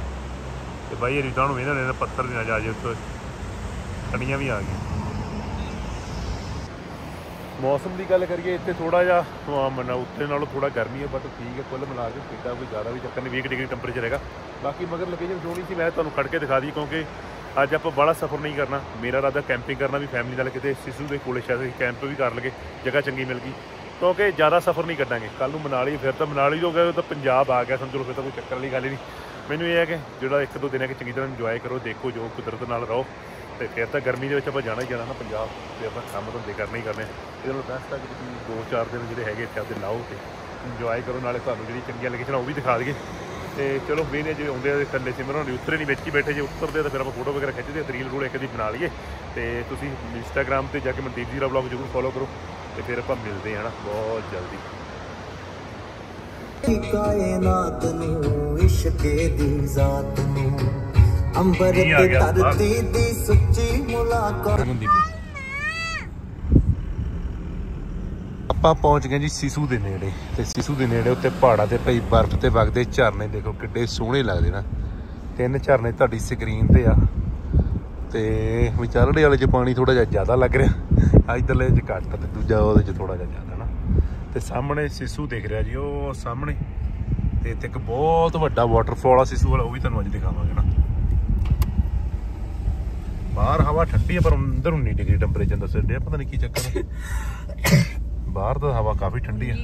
Speaker 1: ਤੇ ਬਾਈ, ਇਹ ਰੀਤਾਂ ਨੂੰ ਇਹਨਾਂ ਨੇ, ਪੱਥਰ ਵੀ ਨਾ ਜਾ ਜੇ ਉੱਤੇ ਕਣੀਆਂ ਵੀ ਆ ਗਈਆਂ। ਮੌਸਮ ਦੀ ਗੱਲ ਕਰੀਏ, ਇੱਥੇ ਥੋੜਾ ਜਿਹਾ ਮਨਾ ਉੱਤੇ ਨਾਲੋਂ ਥੋੜਾ ਗਰਮੀ ਹੈ ਬਟ ਠੀਕ ਹੈ, ਕੁੱਲ ਮਿਲਾ ਕੇ ਕਿੱਡਾ ਕੋਈ ਜ਼ਿਆਦਾ ਵੀ ਚੱਕਰ ਨਹੀਂ 20 ਡਿਗਰੀ ਟੈਂਪਰੇਚਰ ਹੈਗਾ। ਬਾਕੀ ਮਗਰ ਲੋਕੇਸ਼ਨ ਸੋਹਣੀ ਸੀ, ਮੈਂ ਤੁਹਾਨੂੰ ਖੜ ਕੇ ਦਿਖਾ ਦਈ ਕਿਉਂਕਿ ਅੱਜ ਆਪਾਂ ਬੜਾ ਸਫ਼ਰ ਨਹੀਂ ਕਰਨਾ। ਮੇਰਾ ਇਰਾਦਾ ਕੈਂਪਿੰਗ ਕਰਨਾ ਵੀ ਫੈਮਿਲੀ ਨਾਲ ਕਿਤੇ ਸਿਸੂ ਦੇ ਕੋਲੇ ਸ਼ਾਇਦ ਕੈਂਪ ਵੀ ਕਰ ਲਗੇ ਜਗ੍ਹਾ ਚੰਗੀ ਮਿਲ ਗਈ। ਕਿਉਂਕਿ ਜ਼ਿਆਦਾ ਸਫ਼ਰ ਨਹੀਂ ਕੱਢਾਂਗੇ। ਕੱਲ ਨੂੰ ਮਨਾਲੀ, ਫਿਰ ਤਾਂ ਮਨਾਲੀ ਹੋ ਗਿਆ ਤਾਂ ਪੰਜਾਬ ਆ ਗਿਆ, ਸਮਝ ਲਓ, ਫਿਰ ਤਾਂ ਕੋਈ ਚੱਕਰ ਵਾਲੀ ਗੱਲ ਹੀ ਨਹੀਂ। ਮੈਨੂੰ ਇਹ ਹੈ ਕਿ ਜਿਹੜਾ ਇੱਕ ਦੋ ਦਿਨ ਹੈ ਕਿ ਚੰਗੀ ਤਰ੍ਹਾਂ ਇੰਜੋਏ ਕਰੋ, ਦੇਖੋ ਜੋ ਕੁਦਰਤ ਨਾਲ ਰਹੋ। ਤੇ ਫਿਰ ਤਾਂ ਗਰਮੀ ਦੇ ਵਿੱਚ ਆਪਾਂ ਜਾਣਾ ਹੀ ਜਾਣਾ ਨਾ ਪੰਜਾਬ ਤੇ ਆਪਾਂ ਕੰਮ ਧੰਦੇ ਕਰਨੇ ਹੀ ਕਰਨੇ ਇਹਦੇ ਨਾਲ ਬੈਸਟ ਆ ਕਿ ਤੁਸੀਂ ਦੋ ਚਾਰ ਦਿਨ ਜਿਹੜੇ ਹੈਗੇ ਇੱਥੇ ਆਪਦੇ ਲਾਓ ਤੇ ਇੰਜੋਏ ਕਰੋ, ਨਾਲੇ ਤੁਹਾਨੂੰ ਜਿਹੜੀ ਚੰਗੀਆਂ ਲੋਕੇਸ਼ਨ ਉਹ ਵੀ ਦਿਖਾ ਦਈਏ। ਤੇ ਚਲੋ ਵੀ ਵੇਨੇ ਜੇ ਆਉਂਦੇ ਆ ਤੇ ਥੱਲੇ ਸਿਮਰਨ ਹੋਣੀ, ਉਤਰੇ ਨਹੀਂ ਵਿੱਚ ਹੀ ਬੈਠੇ, ਜੇ ਉਤਰਦੇ ਆ ਤਾਂ ਫਿਰ ਆਪਾਂ ਫੋਟੋ ਵਗੈਰਾ ਖਿੱਚਦੇ ਆ ਰੀਲ ਰੂਲ ਇੱਕ ਦੀ ਬਣਾ ਲਈਏ। ਤੇ ਤੁਸੀਂ ਇੰਸਟਾਗ੍ਰam ਤੇ ਜਾ ਕੇ ਮਨਦੀਪ ਜੀ ਦਾ ਵਲੌਗ ਜ਼ਰੂਰ ਫੋਲੋ ਕਰੋ ਤੇ ਫਿਰ ਆਪਾਂ ਮਿਲਦੇ ਹਾਂ ਨਾ ਬਹੁਤ ਜਲਦੀ।
Speaker 5: ਕਾਇਨਾਤ ਨੂੰ, ਇਸ਼ਕੇ ਦੀ ਜ਼ਾਤ ਨੂੰ। ਅੰਬਰ ਤੇ? ਧਰਤੀ ਦੀ ਸੱਚੀ ਮੁਲਾਕਾਤ।
Speaker 1: ਆਪਾਂ ਪਹੁੰਚ ਗਏ ਜੀ ਸਿਸੂ ਦੇ ਨੇੜੇ। ਤੇ ਸਿਸੂ ਦੇ ਨੇੜੇ ਉੱਤੇ ਪਹਾੜਾਂ ਤੇ ਪਈ ਬਰਫ਼ ਤੇ ਵਗਦੇ ਝਰਨੇ ਦੇਖੋ ਕਿੱਡੇ ਸੋਹਣੇ ਲੱਗਦੇ ਨਾ। ਤਿੰਨ ਝਰਨੇ ਤੁਹਾਡੀ ਸਕਰੀਨ ਤੇ ਆ। ਤੇ ਵਿਚਾਲੜੇ ਵਾਲੇ 'ਚ ਪਾਣੀ ਥੋੜਾ ਜਿਹਾ ਜ਼ਿਆਦਾ ਲੱਗ ਰਿਹਾ। ਇਧਰਲੇ 'ਚ ਘੱਟ ਤੇ ਦੂਜਾ ਉਹਦੇ 'ਚ ਥੋੜਾ ਜਿਹਾ ਜ਼ਿਆਦਾ ਨਾ। ਤੇ ਸਾਹਮਣੇ ਸਿਸੂ ਦਿਖ ਰਿਹਾ ਜੀ ਉਹ ਸਾਹਮਣੇ। ਤੇ ਇੱਥੇ ਇੱਕ ਬਹੁਤ ਵੱਡਾ ਵਾਟਰਫਾਲ ਆ ਸਿਸੂ ਵਾਲਾ ਉਹ ਵੀ ਤੁਹਾਨੂੰ ਅੱਜ ਦਿਖਾਵਾਂਗੇ ਨਾ। ਬਾਹਰ ਹਵਾ ਠੰਡੀ ਹੈ ਪਰ ਅੰਦਰ 19 ਡਿਗਰੀ ਟੈਂਪਰੇਚਰ ਦੱਸ ਰਿਹਾ। ਪਤਾ ਨਹੀਂ ਕੀ ਚੱਕਰ ਹੈ ਬਾਹਰ ਤਾਂ ਹਵਾ ਕਾਫੀ ਠੰਡੀ ਹੈ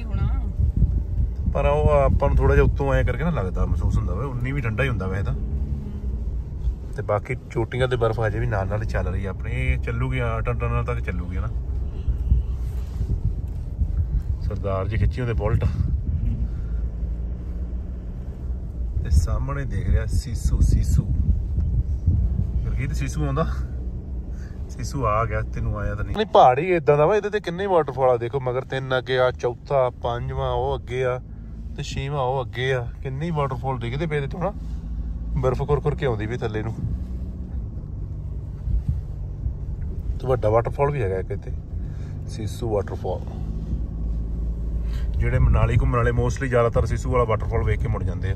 Speaker 1: ਪਰ ਉਹ ਆਪਾਂ ਨੂੰ ਥੋੜਾ ਜਿਹਾ ਉੱਤੋਂ ਆਇਆ ਕਰਕੇ ਨਾ ਲੱਗਦਾ ਮਹਿਸੂਸ ਹੁੰਦਾ ਵਾ। 19 ਵੀ ਠੰਡਾ ਹੀ ਹੁੰਦਾ ਵੈਸੇ ਤਾਂ। ਤੇ ਬਾਕੀ ਚੋਟੀਆਂ ਤੇ ਬਰਫ਼ ਹਜੇ ਵੀ ਨਾਲ ਨਾਲ ਚੱਲ ਰਹੀ ਆ। ਆਪਣੀ ਚੱਲੂਗੀ ਆ ਟਨਟਨਾਂ ਤੱਕ ਚੱਲੂਗੀ ਨਾ ਸਰਦਾਰ ਜੀ ਖਿੱਚੀ ਉਹਦੇ ਬੁਲਟ। ਤੇ ਸਾਹਮਣੇ ਦੇਖ ਰਿਹਾ ਸੀਸੂ ਸੀਸੂ। ਗੁਰਗੀਤ ਸੀਸੂ ਆਉਂਦਾ। ਸੀਸੂ ਆ ਗਿਆ, ਤੈਨੂੰ ਆਇਆ ਤਾਂ ਨਹੀਂ। ਨਹੀਂ, ਪਹਾੜ ਹੀ ਇਦਾਂ ਦਾ ਵਾ, ਇਹਦੇ ਤੇ ਕਿੰਨੇ ਵਾਟਰਫਾਲ ਆ? ਦੇਖੋ, ਮਗਰ ਤਿੰਨ ਅੱਗੇ ਆ, ਚੌਥਾ, ਪੰਜਵਾਂ, ਉਹ ਅੱਗੇ ਆ ਤੇ ਛੇਵਾਂ, ਉਹ ਅੱਗੇ ਆ। ਕਿੰਨੇ ਵਾਟਰਫਾਲ ਦਿਖਦੇ ਪਏ ਤੇ ਥੋੜਾ ਬਰਫ਼ ਕੁਰ ਕੇ ਆਉਂਦੀ ਵੀ ਥੱਲੇ ਨੂੰ। ਤੇ ਵੱਡਾ ਵਾਟਰਫਾਲ ਵੀ ਹੈਗਾ ਇੱਕ ਸਿਸ਼ੂ ਸੀਸੂ ਵਾਟਰਫਾਲ ਜਿਹੜੇ ਮਨਾਲੀ ਘੁੰਮਣ ਵਾਲੇ ਮੋਸਟਲੀ ਜ਼ਿਆਦਾਤਰ ਸਿਸੂ ਵਾਲਾ ਵਾਟਰਫਾਲ ਵੇਖ ਕੇ ਮੁੜ ਜਾਂਦੇ ਆ।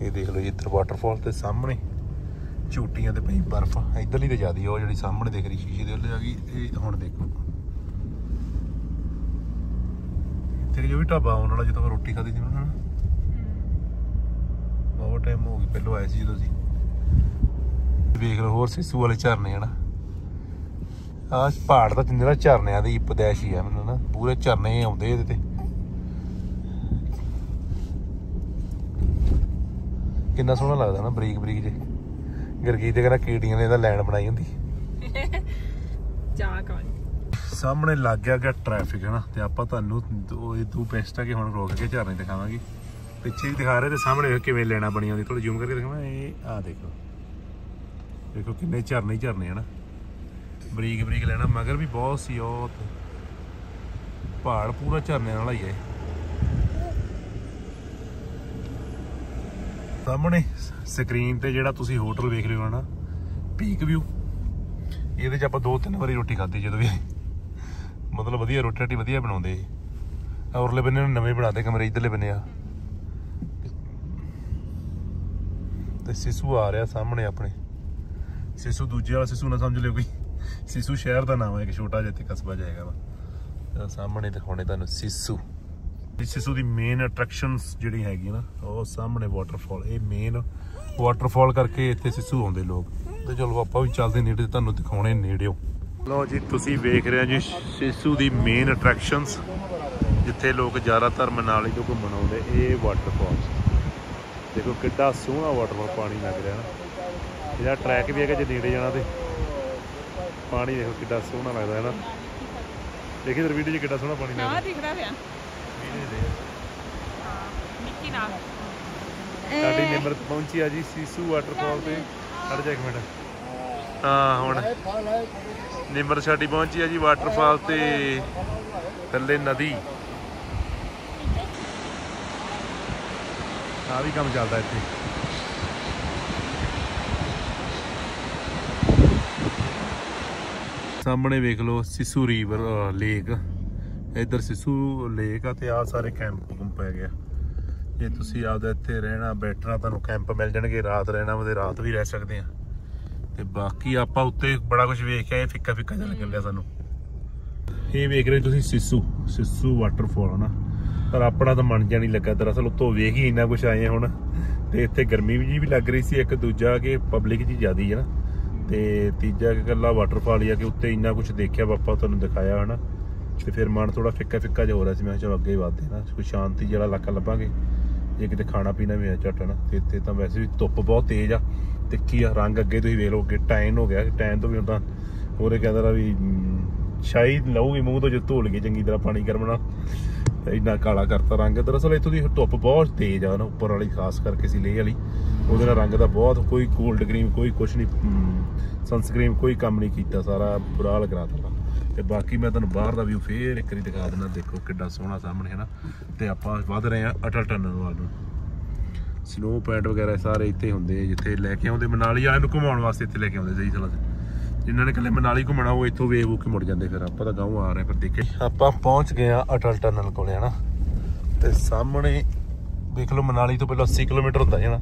Speaker 1: ਇਹ ਦੇਖ ਲਓ ਜੀ, ਇੱਧਰ ਵਾਟਰਫਾਲ ਤੇ ਸਾਹਮਣੇ, ਝੂਟੀਆਂ ਤੇ ਪਈ ਬਰਫ਼। ਇਧਰਲੀ ਤੇ ਜਿਆਦੀ ਉਹ ਜਿਹੜੀ ਸਾਹਮਣੇ ਦਿਖ ਰਹੀ, ਸ਼ੀਸ਼ੇ ਦੇ ਉੱਤੇ ਆ ਗਈ, ਇਹ ਹੁਣ ਦੇਖੋ। ਤੇਰੀ ਜੋ ਵੀ ਢਾਬਾ ਆਉਣ ਵਾਲਾ, ਜਦੋਂ ਆਪਾਂ ਰੋਟੀ ਖਾਦੀ ਸੀ ਨਾ ਬਹੁਤ ਟਾਈਮ ਹੋ ਗਿਆ ਪਹਿਲਾਂ ਆਏ ਸੀ ਜਦੋਂ ਅਸੀਂ। ਵੇਖ ਲਓ, ਹੋਰ ਸਿਸੂ ਵਾਲੇ ਝਰਨੇ, ਹਨਾ? ਆਹ ਪਹਾੜ ਦਾ ਜਿੰਨੇ ਦਾ ਝਰਨਿਆਂ ਦੀ ਪਦੈਸ਼ ਹੀ ਆ, ਮੈਨੂੰ ਨਾ ਪੂਰੇ ਝਰਨੇ ਆਉਂਦੇ ਇਹਦੇ ਤੇ। ਕਿੰਨਾ ਸੋਹਣਾ ਲੱਗਦਾ ਨਾ ਬਰੀਕ ਬਰੀਕ ਜੇ। ਗਰਗੀਤ ਦੇ ਕਹਿੰਦਾ ਕੀੜੀਆਂ ਨੇ ਇਹਦਾ ਲਾਈਨ ਬਣਾਈ ਹੁੰਦੀ।
Speaker 3: ਜਾ ਕਾਲੀ
Speaker 1: ਸਾਹਮਣੇ ਲੱਗ ਗਿਆ ਗਿਆ ਟ੍ਰੈਫਿਕ ਹੈ ਨਾ ਤੇ ਆਪਾਂ ਤੁਹਾਨੂੰ ਦੋ ਇਹ ਦੋ ਬੈਸਟ ਆ ਕਿ ਹੁਣ ਰੋਕ ਕੇ ਝਰਨੇ ਦਿਖਾਵਾਂਗੇ। ਪਿੱਛੇ ਵੀ ਦਿਖਾ ਰਹੇ ਤੇ ਸਾਹਮਣੇ ਕਿਵੇਂ ਲੈਣਾ ਬਣੀ ਹੁੰਦੀ ਥੋੜਾ ਜ਼ੂਮ ਕਰਕੇ ਦਿਖਾਵਾਂ। ਇਹ ਆ ਦੇਖੋ। ਦੇਖੋ ਕਿੰਨੇ ਝਰਨੇ ਹੀ ਝਰਨੇ ਹਨ? ਬਰੀਕ ਬਰੀਕ ਲੈਣਾ ਮਗਰ ਵੀ ਬਹੁਤ ਸੀ ਉਹ। ਪਹਾੜ ਪੂਰਾ ਝਰਨੇ ਵਾਲਾ ਹੀ ਹੈ ਸਾਹਮਣੇ ਸਕਰੀਨ ਤੇ ਜਿਹੜਾ ਤੁਸੀਂ ਹੋਟਲ ਵੇਖ ਰਹੇ ਹੋ ਨਾ ਪੀਕ ਵਿਊ ਇਹਦੇ 'ਚ ਆਪਾਂ ਦੋ ਤਿੰਨ ਵਾਰੀ ਰੋਟੀ ਖਾਧੀ ਜਦੋਂ ਵੀ ਮਤਲਬ ਵਧੀਆ ਰੋਟੀ ਰੋਟੀ ਵਧੀਆ ਬਣਾਉਂਦੇ ਇਹ। ਔਰਲੇ ਬੰਨੇ ਨੂੰ ਨਵੇਂ ਬਣਾਤੇ ਕਮਰੇ ਇਧਰਲੇ ਬੰਨੇ ਆ। ਤੇ ਸਿਸੂ ਆ ਰਿਹਾ ਸਾਹਮਣੇ ਆਪਣੇ। ਸਿਸੂ ਦੂਜੇ ਵਾਲਾ ਸਿਸੂ ਨਾ ਸਮਝ ਲਿਓ ਕੋਈ। ਸਿਸੂ ਸ਼ਹਿਰ ਦਾ ਨਾਮ ਹੈ, ਇੱਕ ਛੋਟਾ ਜਿਹਾ ਤੇ ਕਸਬਾ ਜਾਏਗਾ ਵਾ। ਸਾਹਮਣੇ ਦਿਖਾਉਣੇ ਤੁਹਾਨੂੰ ਸਿਸੂ। ਸਿਸੂ ਦੀ ਮੇਨ ਅਟਰੈਕਸ਼ਨਸ ਜਿਹੜੀ ਹੈਗੀ ਨਾ, ਉਹ ਸਾਹਮਣੇ ਵਾਟਰਫਾਲ ਇਹ ਮੇਨ ਵਾਟਰਫਾਲ ਕਰਕੇ ਇੱਥੇ ਸਿਸੂ ਆਉਂਦੇ ਲੋਕ। ਤੇ ਚਲੋ ਆਪਾਂ ਵੀ ਚੱਲਦੇ ਨੇੜੇ, ਤੁਹਾਨੂੰ ਦਿਖਾਉਣੇ ਨੇੜਿਓ। ਲਓ ਜੀ, ਤੁਸੀਂ ਵੇਖ ਰਹੇ ਹੋ ਜੀ, ਸਿਸੂ ਦੀ ਮੇਨ ਅਟਰੈਕਸ਼ਨਸ ਜਿੱਥੇ ਲੋਕ ਜ਼ਿਆਦਾਤਰ ਮਨਾਲੀ ਤੋਂ ਘੁੰਮਣ ਆਉਂਦੇ, ਇਹ ਵਾਟਰਫਾਲ ਦੇਖੋ ਕਿੱਡਾ ਸੋਹਣਾ ਵਾਟਰਫਾਲ ਪਾਣੀ ਲੱਗ ਰਿਹਾ ਨਾ। ਇਹਦਾ ਟਰੈਕ ਵੀ ਹੈਗਾ ਜੇ ਨੇੜੇ ਜਾਣਾ ਤੇ। ਪਾਣੀ ਦੇਖੋ ਕਿੱਡਾ ਸੋਹਣਾ ਲੱਗਦਾ ਹੈ ਨਾ। ਦੇਖੀ ਤੇ ਵੀਡੀਓ 'ਚ ਕਿੱਡਾ ਸੋਹਣਾ ਪਾਣੀ ਲੱਗਦਾ।
Speaker 3: ਦਿਖਦਾ ਪਿਆ।
Speaker 1: ਵੀਡੀਓ
Speaker 3: ਨਿੱਕੀ
Speaker 1: ਸਾਡੀ ਨਿਮਰਤ ਪਹੁੰਚੀ ਆ ਜੀ ਸੀਸੂ ਵਾਟਰਫਾਲ ਤੇ। ਖੜ ਜਾ ਇੱਕ ਮਿੰਟ। ਹਾਂ ਹੁਣ। ਨਿਮਰਤ ਸਾਡੀ ਪਹੁੰਚੀ ਆ ਜੀ ਵਾਟਰਫਾਲ ਤੇ ਥੱਲੇ ਨਦੀ। ਆ ਵੀ ਕੰਮ ਚੱਲਦਾ ਇੱਥੇ। ਸਾਹਮਣੇ ਵੇਖ ਲਓ ਸਿਸੂ ਰੀਵਰ ਲੇਕ ਇੱਧਰ ਸਿਸੂ ਲੇਕ ਆ ਤੇ ਆ ਸਾਰੇ ਕੈਂਪ ਕੁੰਪ ਹੈਗੇ ਆ। ਜੇ ਤੁਸੀਂ ਆਪਦਾ ਇੱਥੇ ਰਹਿਣਾ, ਬੈਠਣਾ, ਤੁਹਾਨੂੰ ਕੈਂਪ ਮਿਲ ਜਾਣਗੇ, ਰਾਤ ਰਹਿਣਾ ਉਹਦੇ ਰਾਤ ਵੀ ਰਹਿ ਸਕਦੇ ਆ। ਤੇ ਬਾਕੀ ਆਪਾਂ ਉੱਤੇ ਬੜਾ ਕੁਝ ਵੇਖ ਕੇ ਆਏ, ਫਿੱਕਾ ਫਿੱਕਾ ਜਿਹਾ ਲੱਗਣ ਲਿਆ ਸਾਨੂੰ। ਇਹ ਵੇਖ ਰਹੇ ਤੁਸੀਂ ਸਿਸੂ ਸਿਸੂ ਵਾਟਰਫਾਲ ਹਨਾ ਪਰ ਆਪਣਾ ਤਾਂ ਮਨ ਜਿਹਾ ਨਹੀਂ ਲੱਗਾ ਦਰਅਸਲ, ਉੱਤੋਂ ਵੇਖ ਹੀ ਇੰਨਾ ਕੁਝ ਆਏ ਆ ਹੁਣ। ਤੇ ਇੱਥੇ ਗਰਮੀ ਵੀ ਜੀ ਵੀ ਲੱਗ ਰਹੀ ਸੀ, ਇੱਕ ਦੂਜਾ ਕਿ ਪਬਲਿਕ ਜੀ ਜ਼ਿਆਦੀ ਹੈ ਨਾ। ਤੇ ਤੀਜਾ ਕਿ ਇਕੱਲਾ ਵਾਟਰਫਾਲ ਹੀ ਆ ਕਿ ਉੱਤੇ ਇੰਨਾ ਕੁਝ ਦੇਖਿਆ ਪਾਪਾ ਤੁਹਾਨੂੰ ਦਿਖਾਇਆ ਹਨਾ। ਤੇ ਫਿਰ ਮਨ ਥੋੜਾ ਫਿੱਕਾ ਫਿੱਕਾ ਜਿਹਾ ਹੋ ਰਿਹਾ ਸੀ। ਮੈਂ ਕਿਹਾ ਚਲੋ ਅੱਗੇ ਹੀ ਵਧਦੇ ਨਾ ਕੋਈ ਸ਼ਾਂਤੀ ਜਿਹੜਾ ਇਲਾਕਾ ਲੱਭਾਂਗੇ। ਜੇ ਕਿਤੇ ਖਾਣਾ ਪੀਣਾ ਵੀ ਆ ਝੱਟ ਨਾ ਤੇ ਇੱਥੇ ਤਾਂ ਵੈਸੇ ਵੀ ਧੁੱਪ ਬਹੁਤ ਤੇਜ਼ ਆ ਤਿੱਖੀ ਆ ਰੰਗ ਅੱਗੇ ਤੁਸੀਂ ਵੇਖ ਲਓ ਅੱਗੇ ਟੈਨ ਹੋ ਗਿਆ ਟੈਨ ਤੋਂ ਵੀ ਹੁਣ ਤਾਂ ਹੋਰੇ ਕਹਿੰਦਾ ਰਾ ਵੀ ਮ, ਸ਼ਾਹੀ ਲਊਗੀ ਮੂੰਹ ਤੋਂ ਜੇ ਧੋਲ ਗਈ ਚੰਗੀ ਤਰ੍ਹਾਂ ਪਾਣੀ ਗਰਮ ਨਾਲ। ਤੇ ਇੰਨਾ ਕਾਲਾ ਕਰਤਾ ਰੰਗ। ਦਰਅਸਲ ਇੱਥੋਂ ਦੀ ਧੁੱਪ ਬਹੁਤ ਤੇਜ਼ ਆ ਨਾ ਉੱਪਰ ਵਾਲੀ ਖਾਸ ਕਰਕੇ ਸੀ ਲੇਹ ਵਾਲੀ। ਉਹਦੇ ਨਾਲ ਰੰਗ ਦਾ ਬਹੁਤ ਕੋਈ ਕੋਲਡ ਕਰੀਮ ਕੋਈ ਕੁਛ ਨਹੀਂ ਸਨਸਕ੍ਰੀਮ ਕੋਈ ਕੰਮ ਨਹੀਂ ਕੀਤਾ ਸਾਰਾ ਬੁਰਾ ਹਾਲ ਕਰਾ ਦਿੱਤਾ। ਤੇ ਬਾਕੀ ਮੈਂ ਤੁਹਾਨੂੰ ਬਾਹਰ ਦਾ ਵਿਊ ਫੇਰ ਇੱਕ ਵਾਰੀ ਦਿਖਾ ਦਿੰਦਾ, ਦੇਖੋ ਕਿੱਡਾ ਸੋਹਣਾ ਸਾਹਮਣੇ ਹੈ ਨਾ ਤੇ ਆਪਾਂ ਵੱਧ ਰਹੇ ਆ ਅਟਲ ਟਨਲ ਵੱਲ ਨੂੰ। ਸਨੋ ਪੈਡ ਵਗੈਰਾ ਸਾਰੇ ਇੱਥੇ ਹੁੰਦੇ ਜਿੱਥੇ ਲੈ ਕੇ ਆਉਂਦੇ ਮਨਾਲੀ ਵਾਲਿਆਂ ਨੂੰ ਘੁਮਾਉਣ ਵਾਸਤੇ ਇੱਥੇ ਲੈ ਕੇ ਆਉਂਦੇ ਸਹੀ ਸਲਾਹ ਜਿਨ੍ਹਾਂ ਨੇ ਇਕੱਲੇ ਮਨਾਲੀ ਘੁੰਮਣਾ, ਉਹ ਇੱਥੋਂ ਵੇਖ ਕੇ ਮੁੜ ਜਾਂਦੇ ਫਿਰ। ਆਪਾਂ ਤਾਂ ਗਾਉਂ ਆ ਰਹੇ ਪਰ ਦੇਖੇ। ਆਪਾਂ ਪਹੁੰਚ ਗਏ ਆ ਅਟਲ ਟਨਲ ਕੋਲੇ, ਹਨਾ? ਤੇ ਸਾਹਮਣੇ ਦੇਖ ਲਓ ਮਨਾਲੀ ਤੋਂ ਪਹਿਲਾਂ 80 ਕਿਲੋਮੀਟਰ ਹੁੰਦਾ ਹੈ ਨਾ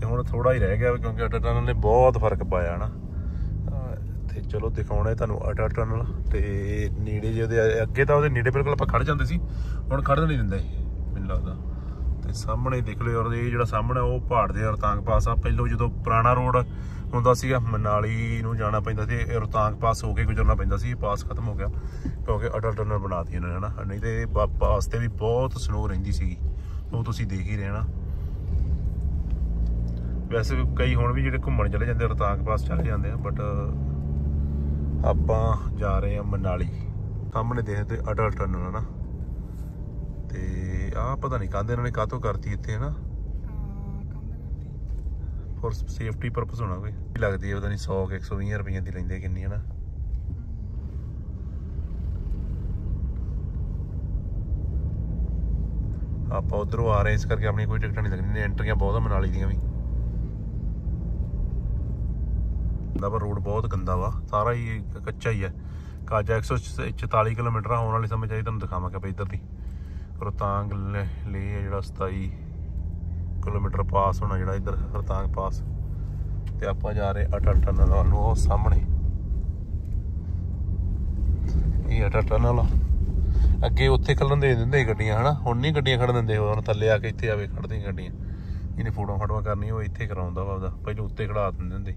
Speaker 1: ਤੇ ਹੁਣ ਥੋੜਾ ਹੀ ਰਹਿ ਗਿਆ, ਕਿਉਂਕਿ ਅਟਲ ਟਨਲ ਨੇ ਬਹੁਤ ਫ਼ਰਕ ਪਾਇਆ, ਹਨਾ? ਅਹ ਤੇ ਚਲੋ ਦਿਖਾਉਣਾ ਹੈ ਤੁਹਾਨੂੰ ਅਟਲ ਟਨਲ ਤੇ ਨੇੜੇ ਜੇ ਉਹਦੇ ਅੱਗੇ ਤਾਂ ਉਹਦੇ ਨੇੜੇ ਬਿਲਕੁਲ ਆਪਾਂ ਖੜ ਜਾਂਦੇ ਸੀ, ਹੁਣ ਖੜਨ ਨਹੀਂ ਦਿੰਦੇ ਮੈਨੂੰ ਲੱਗਦਾ। ਤੇ ਸਾਹਮਣੇ ਦੇਖ ਲਿਓ ਔਰ ਇਹ ਜਿਹੜਾ ਸਾਹਮਣੇ ਉਹ ਪਹਾੜ ਦੇ ਰਤਾਂਗ ਪਾਸ ਆ, ਪਹਿਲਾਂ ਜਦੋਂ ਪੁਰਾਣਾ ਰੋਡ ਹੁੰਦਾ ਸੀਗਾ, ਮਨਾਲੀ ਨੂੰ ਜਾਣਾ ਪੈਂਦਾ ਸੀ, ਇਹ ਪਾਸ ਹੋ ਕੇ ਗੁਜ਼ਰਨਾ ਪੈਂਦਾ ਸੀ, ਇਹ ਪਾਸ ਖਤਮ ਹੋ ਗਿਆ। ਕਿਉਂਕਿ ਅਟਲ ਟਨਲ ਬਣਾਤੀ ਇਹਨਾਂ ਨੇ, ਹਨਾ? ਨਹੀਂ ਤੇ ਪਾਸ ਤੇ ਵੀ ਬਹੁਤ ਸਨੋ ਰਹਿੰਦੀ ਸੀਗੀ, ਉਹ ਤੁਸੀਂ ਦੇਖ ਹੀ ਰਹੇ ਨਾ। ਵੈਸੇ ਕਈ ਹੁਣ ਵੀ ਜਿਹੜੇ ਘੁੰਮਣ ਚਲੇ ਜਾਂਦੇ ਰੋਹਤਾਂਗ ਪਾਸ ਚਲੇ ਜਾਂਦੇ ਆ ਬਟ ਆਪਾਂ ਜਾ ਰਹੇ ਹਾਂ ਮਨਾਲੀ। ਸਾਹਮਣੇ ਦੇਖਦੇ ਅਟਲ ਟਨਲ ਹਨਾ ਤੇ ਆਹ ਪਤਾ ਨਹੀਂ ਕਾਹਦੇ ਇਹਨਾਂ ਨੇ ਕਾਹਤੋਂ ਕਰਤੀ ਇੱਥੇ, ਹਨਾ? ਫॉर ਸੇਫਟੀ ਪਰਪਸ ਹੋਣਾ ਕੋਈ। ਕੀ ਲੱਗਦੀ ਹੈ ਪਤਾ ਨਹੀਂ 100 ਕਿ 120 ਰੁਪਈਆਂ ਦੀ ਲੈਂਦੇ ਕਿੰਨੀ, ਹਨਾ? ਆਪਾਂ ਉਧਰੋਂ ਆ ਰਹੇ ਇਸ ਕਰਕੇ ਆਪਣੀ ਕੋਈ ਟਿਕਟ ਨਹੀਂ ਲੱਗਣੀ ਐਂਟਰੀਆਂ ਬਹੁਤ ਆ ਮਨਾਲੀ ਦੀਆਂ ਵੀ। ਦਾ ਪਰ ਰੋਡ ਬਹੁਤ ਗੰਦਾ ਵਾ, ਸਾਰਾ ਹੀ ਕੱਚਾ ਹੀ ਹੈ ਕਾਜਾ 144 ਕਿਲੋਮੀਟਰ ਹੋਣ ਆਉਣ ਵਾਲੀ ਸਮੇਂ ਚਾਹੀ ਤੁਹਾਨੂੰ ਦਿਖਾਵਾਂਗਾ ਪਈ ਇੱਧਰ ਦੀ। ਰੋਹਤਾਂਗ ਲੈ ਲੈ ਹੈ ਜਿਹੜਾ 27 ਕਿਲੋਮੀਟਰ ਪਾਸ ਹੋਣਾ, ਜਿਹੜਾ ਇੱਧਰ ਰੋਹਤਾਂਗ ਪਾਸ। ਤੇ ਆਪਾਂ ਜਾ ਰਹੇ ਅਟਲ ਟਨਲ ਵੱਲ ਨੂੰ, ਉਹ ਸਾਹਮਣੇ। ਇਹ ਅਟਲ ਟਨਲ ਅੱਗੇ ਉੱਥੇ ਖੜਨ ਦੇ ਦਿੰਦੇ ਗੱਡੀਆਂ, ਹਨਾ? ਹੁਣ ਨਹੀਂ ਗੱਡੀਆਂ ਖੜਨ ਦਿੰਦੇ, ਹੁਣ ਥੱਲੇ ਆ ਕੇ ਇੱਥੇ ਆਵੇ ਖੜਦੀਆਂ ਗੱਡੀਆਂ। ਇਹਨੇ ਫੋਟੋ ਫਟਵਾ ਕਰਨੀ ਉਹ ਇੱਥੇ ਕਰਾਉਂਦਾ ਵਾ ਉਹਦਾ। ਪਹਿਲਾਂ ਉੱਤੇ ਖੜਾ ਦਿੰਦੇ ਹੁੰਦੇ।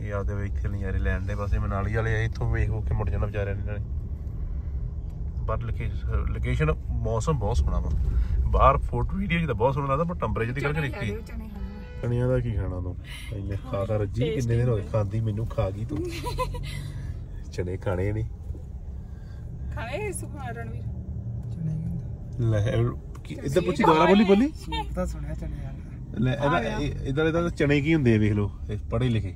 Speaker 1: ਇਹ ਆਪਦੇ ਵੀ ਇੱਥੇ ਨਜ਼ਾਰੇ ਲੈਣ ਦੇ ਪਾਸੇ ਮਨਾਲੀ ਵਾਲੇ ਆ, ਇੱਥੋਂ ਵੇਖ ਹੋ ਕੇ ਮੁੜ ਜਾਣਾ ਵਿਚਾਰਿਆਂ ਨੇ ਇਹਨਾਂ ਨੇ। ਪਰ ਲੋਕੇਸ਼ਨ ਮੌਸਮ ਬਹੁਤ ਸੋਹਣਾ ਵਾ। ਬਾਹਰ ਫੋਟੋ ਵੀਡੀਓ ਜਿਹਦਾ ਬਹੁਤ ਸੋਹਣਾ ਲੱਗਦਾ ਪਰ ਟੈਂਪਰੇਚਰ ਦੀ ਕਰਕੇ ਦੇਖੀ ਕਣੀਆਂ ਦਾ ਕੀ ਖਾਣਾ ਤੂੰ? ਇੰਨੇ ਖਾ ਖਾ ਰੱਜੀ ਕਿੰਨੇ ਦਿਨ ਹੋਏ ਖਾਂਦੀ ਮੈਨੂੰ ਖਾ ਗਈ ਤੂੰ। ਚਨੇ ਖਾਣੇ ਨਹੀਂ।
Speaker 3: ਖਾਣੇ ਸੁਖਾ ਰਣਵੀਰ?
Speaker 1: ਲੈ ਕੀ- ਇੱਧਰ ਪੁੱਛੀ ਦੁਬਾਰਾ ਬੋਲੀ ਬੋਲੀ?
Speaker 5: ਤਾਂ ਸੁਣਿਆ ਚੰਨੇ
Speaker 1: ਲੈ ਇਹਦਾ ਇਹ- ਇੱਧਰ ਇਹਦਾ ਚਨੇ ਕੀ ਹੁੰਦੇ ਆ ਵੇਖ ਲਓ। ਪੜ੍ਹੇ ਲਿਖੇ।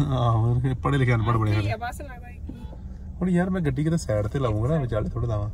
Speaker 1: ਆਹੋ ਪੜੇ ਲਿਖੇ ਅਨਪੜ ਬਣੇ
Speaker 3: ਆ ਬਸ ਲੱਗਦਾ
Speaker 1: ਹੁਣ ਯਾਰ ਮੈਂ ਗੱਡੀ ਕਿਤੇ ਸਾਈਡ ਤੇ ਲਾਉਂਗਾ ਨਾ ਵਿਚਾਲੇ ਥੋੜਾ ਲਾਵਾਂ।